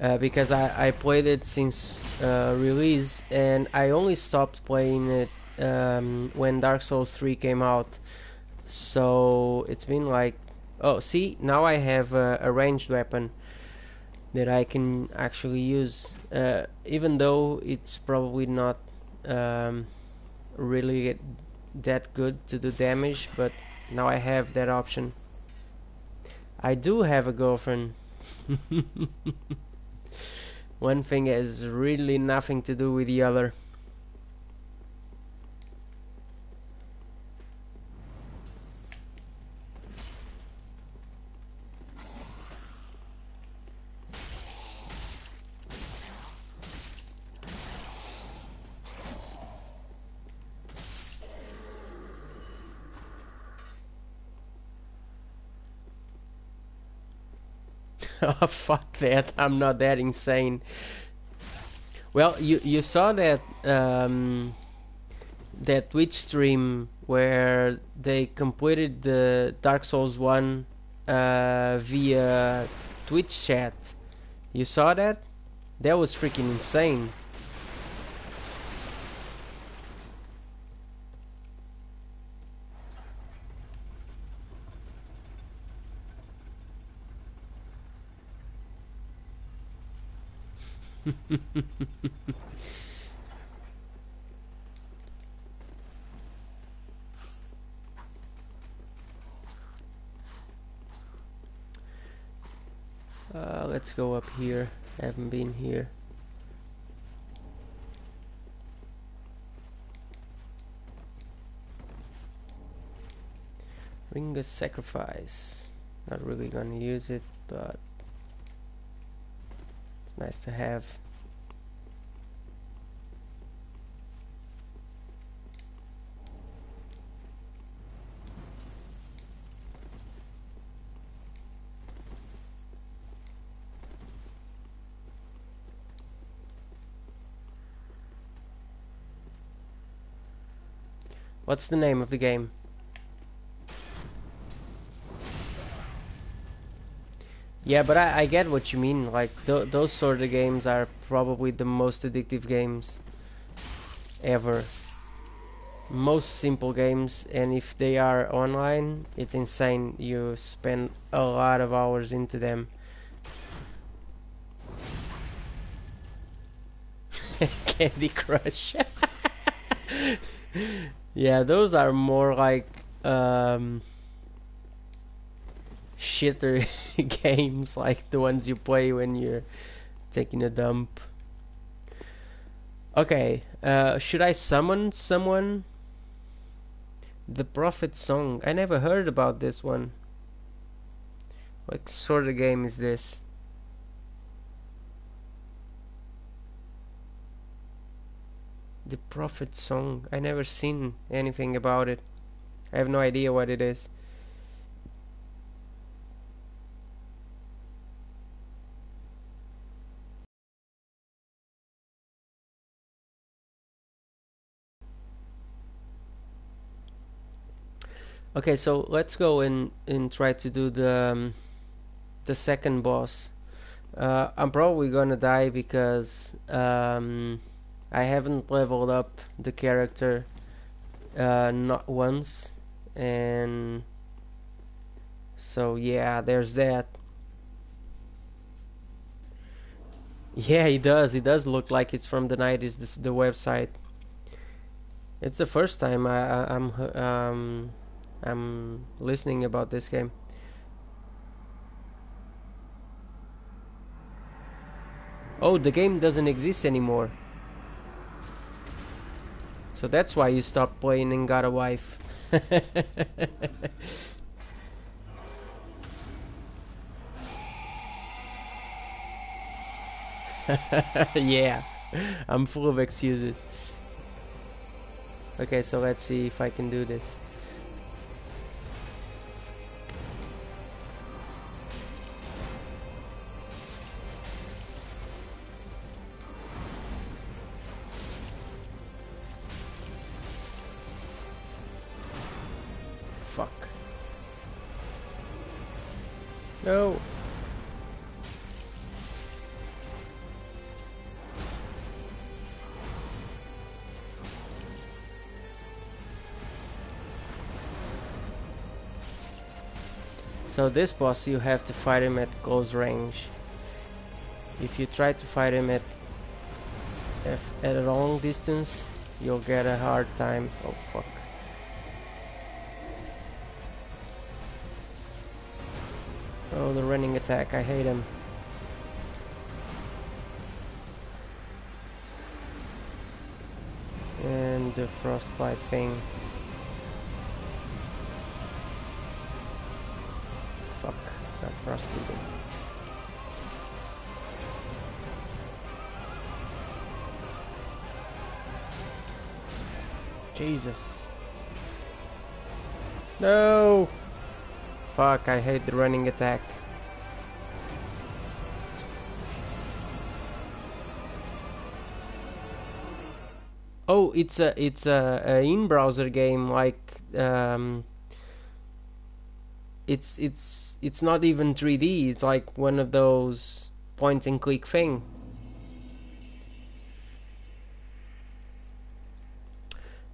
Uh, because I, I played it since uh, release and I only stopped playing it um, when Dark Souls 3 came out. So it's been like, oh, see, now I have a, a ranged weapon that I can actually use, uh, even though it's probably not um, really that good to do damage, but now I have that option. I do have a girlfriend. One thing has really nothing to do with the other. oh fuck that! I'm not that insane. Well, you you saw that um, that Twitch stream where they completed the Dark Souls one uh, via Twitch chat. You saw that? That was freaking insane. Uh, let's go up here. haven't been here. Ring of Sacrifice. Not really gonna use it, but nice to have. What's the name of the game? Yeah, but I, I get what you mean. Like, th those sort of games are probably the most addictive games ever. Most simple games, and if they are online, it's insane. You spend a lot of hours into them. Candy Crush. Yeah, those are more like um, shitter games, like the ones you play when you're taking a dump. Okay, uh, should I summon someone? The Prophet Song. I never heard about this one. What sort of game is this? The Prophet Song. I never seen anything about it. I have no idea what it is. Okay, so let's go and, and try to do the um, the second boss. Uh, I'm probably gonna die because um, I haven't leveled up the character uh, not once. And so yeah there's that. Yeah he does. He does look like it's from the 90s this the website. It's the first time I, I, I'm um, I'm listening about this game oh the game doesn't exist anymore so that's why you stopped playing and got a wife. yeah, I'm full of excuses. Okay, so let's see if I can do this. No. So this boss you have to fight him at close range. If you try to fight him at at a long distance, you'll get a hard time. Oh fuck. Attack, I hate him. And the frostbite thing. Fuck, that frostbite. Jesus. No! Fuck, I hate the running attack. It's a it's a, a in-browser game like um, it's it's it's not even 3D. It's like one of those point and click thing.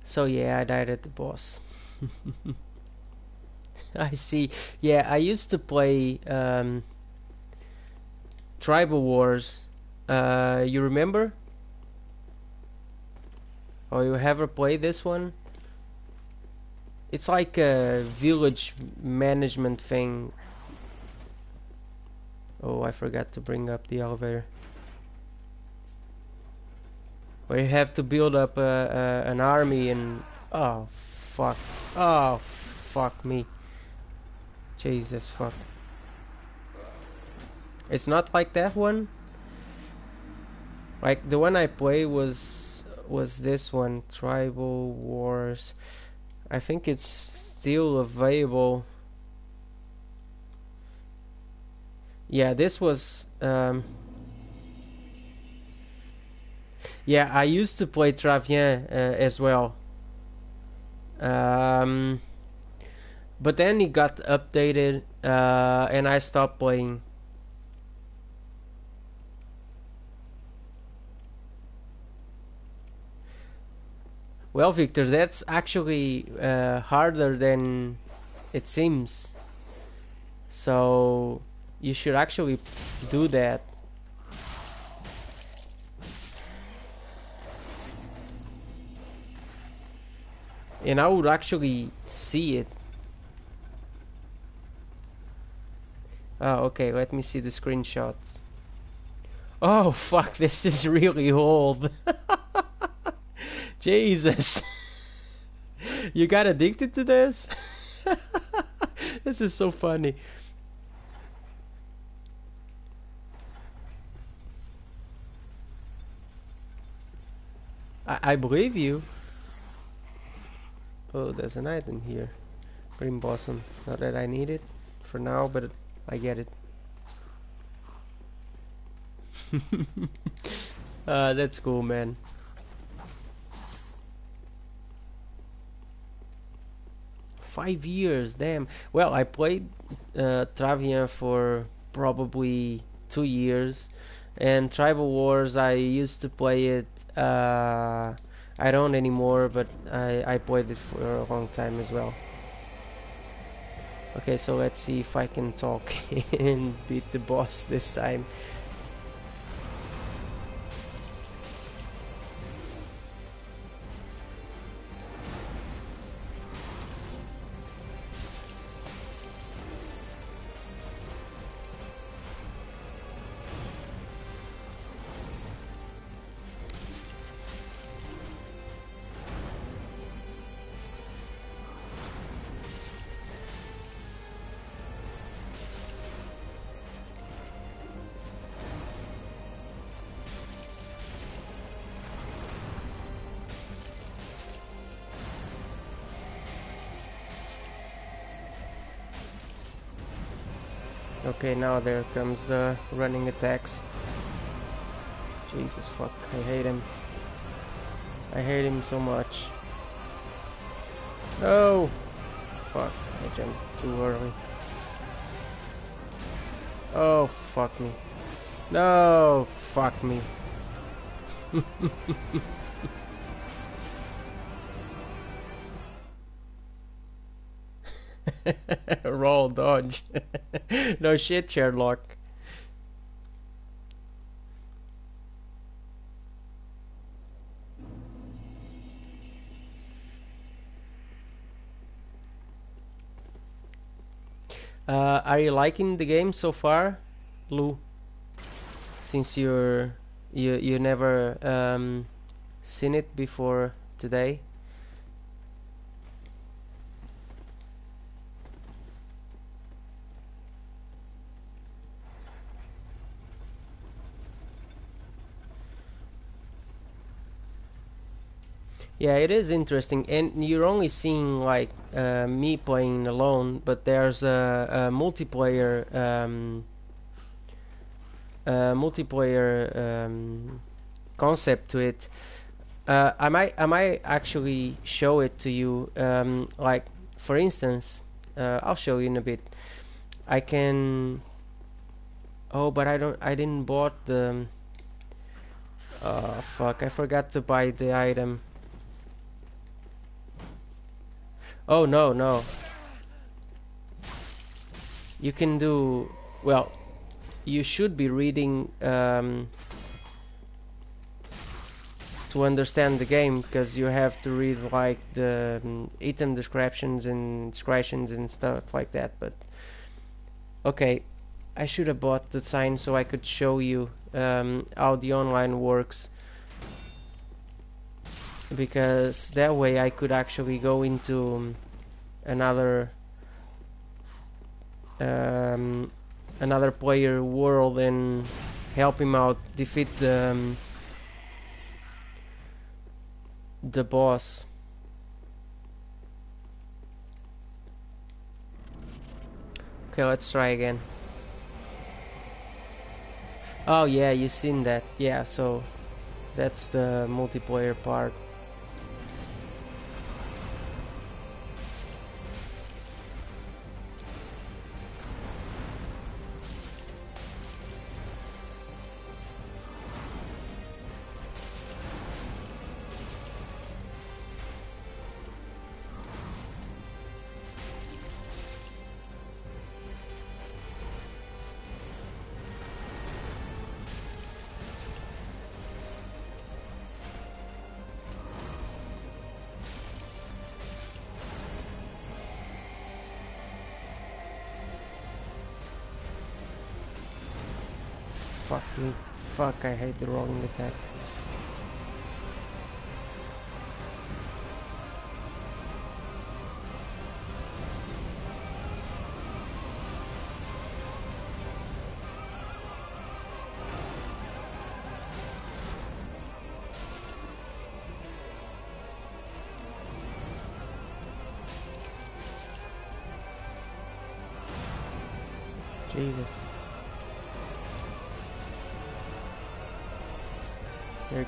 So yeah, I died at the boss. I see. Yeah, I used to play um, Tribal Wars. Uh, you remember? Or you ever play this one? It's like a village management thing. Oh, I forgot to bring up the elevator. Where you have to build up a, a, an army and... Oh, fuck. Oh, fuck me. Jesus, fuck. It's not like that one. Like, the one I play was was this one tribal wars. I think it's still available. Yeah this was um, yeah I used to play Travian uh, as well. Um, but then it got updated uh, and I stopped playing Well, Victor, that's actually uh, harder than it seems. So you should actually do that. And I would actually see it. Oh, okay, let me see the screenshots. Oh, fuck, this is really old. Jesus. you got addicted to this? this is so funny. I, I believe you. Oh, there's an item here. Green Blossom. Not that I need it for now, but I get it. uh, that's cool, man. Five years damn. Well i played uh, travian for probably two years. And tribal wars i used to play it uh, i don't anymore but I, I played it for a long time as well. Okay so let's see if i can talk and beat the boss this time now there comes the running attacks. Jesus fuck, I hate him. I hate him so much. Oh! Fuck, I jumped too early. Oh, fuck me. No, fuck me. Roll dodge. no shit, Sherlock. Uh, are you liking the game so far, Lou? Since you're you you never um, seen it before today. Yeah, it is interesting, and you're only seeing like uh, me playing alone, but there's a, a multiplayer um, a multiplayer um, concept to it. Uh, I might I might actually show it to you. Um, like for instance, uh, I'll show you in a bit. I can. Oh, but I don't. I didn't bought the. Oh fuck! I forgot to buy the item. Oh no no. You can do well. You should be reading um, to understand the game because you have to read like the um, item descriptions and descriptions and stuff like that. But okay, I should have bought the sign so I could show you um, how the online works because that way I could actually go into um, another um, another player world and help him out defeat the um, the boss. Okay let's try again. Oh yeah you seen that. Yeah so that's the multiplayer part Fuck I hate the rolling attacks.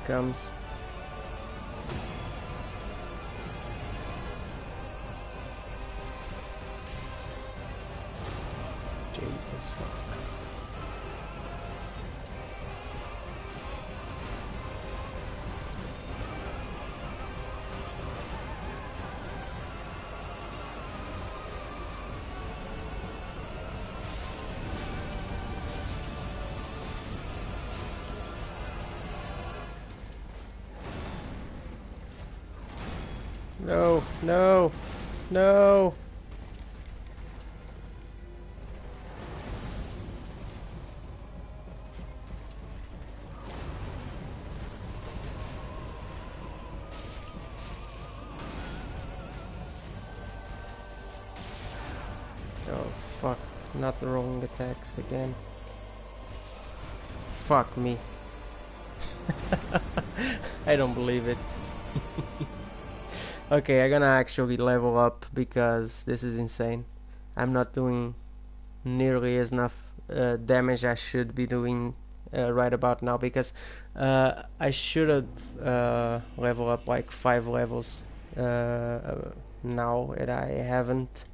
Comes. No, no. Oh, fuck. Not the rolling attacks again. Fuck me. I don't believe it. Okay, I'm gonna actually level up because this is insane. I'm not doing nearly as enough uh, damage I should be doing uh, right about now because uh, I should have uh, level up like five levels uh, now and I haven't.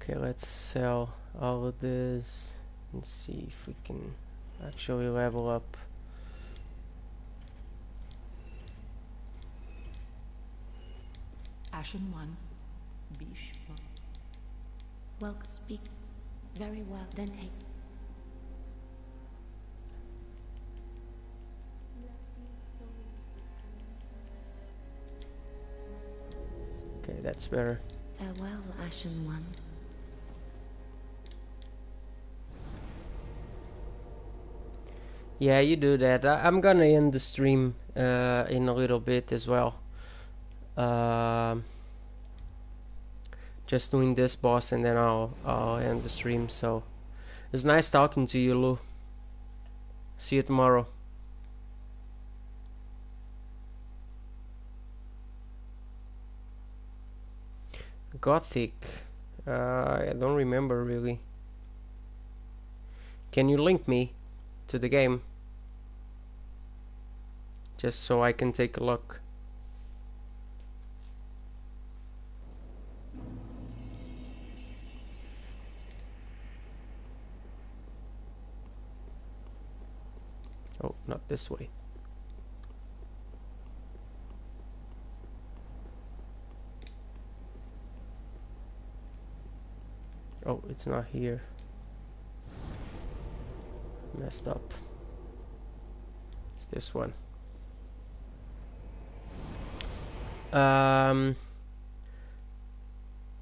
Okay, let's sell all of this and see if we can actually level up. Ashen one, be sure. Well, speak. Very well, then take. Okay, that's better. Farewell, Ashen One. Yeah, you do that. I, I'm gonna end the stream uh, in a little bit as well. Um, just doing this boss and then I'll I'll end the stream. So it's nice talking to you, Lou. See you tomorrow. Gothic. Uh, I don't remember really. Can you link me to the game? Just so I can take a look. Oh, not this way. Oh, it's not here. Messed up. It's this one. Um.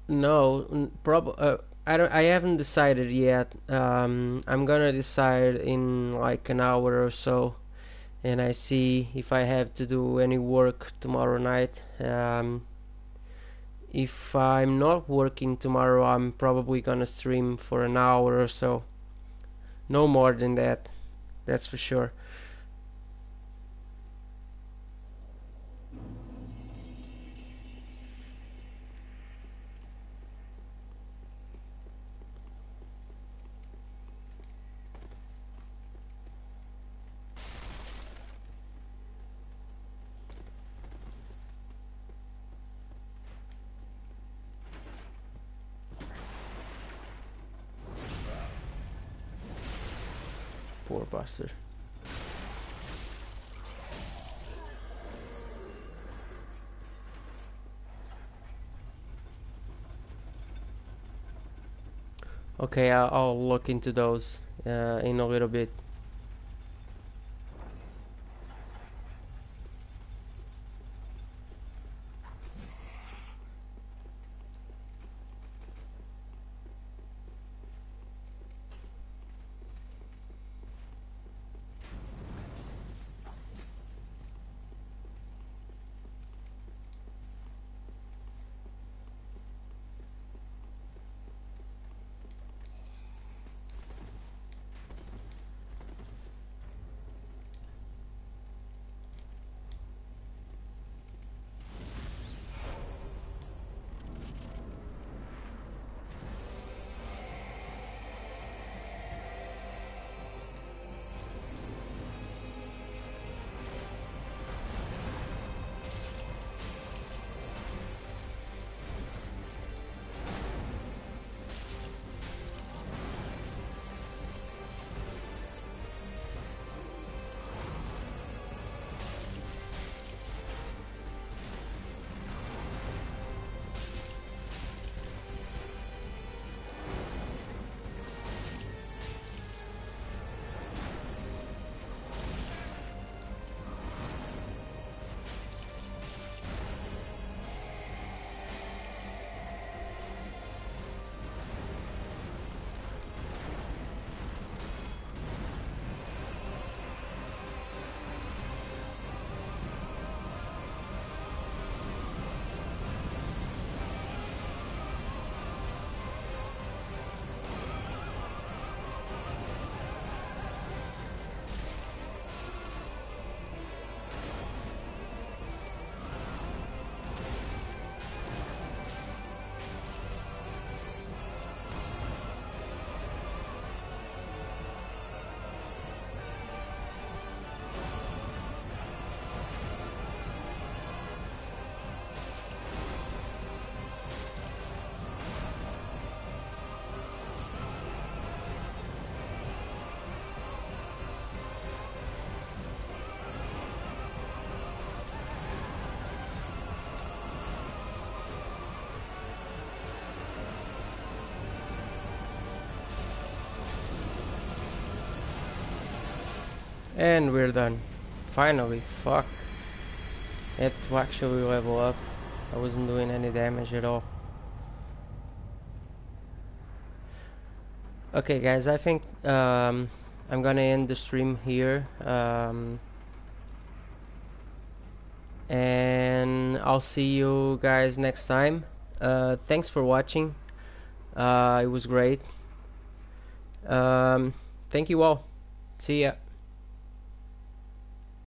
No, prob. Uh, I don't. I haven't decided yet. Um, I'm gonna decide in like an hour or so, and I see if I have to do any work tomorrow night. Um, if I'm not working tomorrow, I'm probably gonna stream for an hour or so. No more than that, that's for sure. Okay, I'll, I'll look into those uh, in a little bit. And we're done. Finally, fuck. Had to actually level up. I wasn't doing any damage at all. Okay guys, I think um, I'm gonna end the stream here. Um, and I'll see you guys next time. Uh, thanks for watching. Uh, it was great. Um, thank you all. See ya.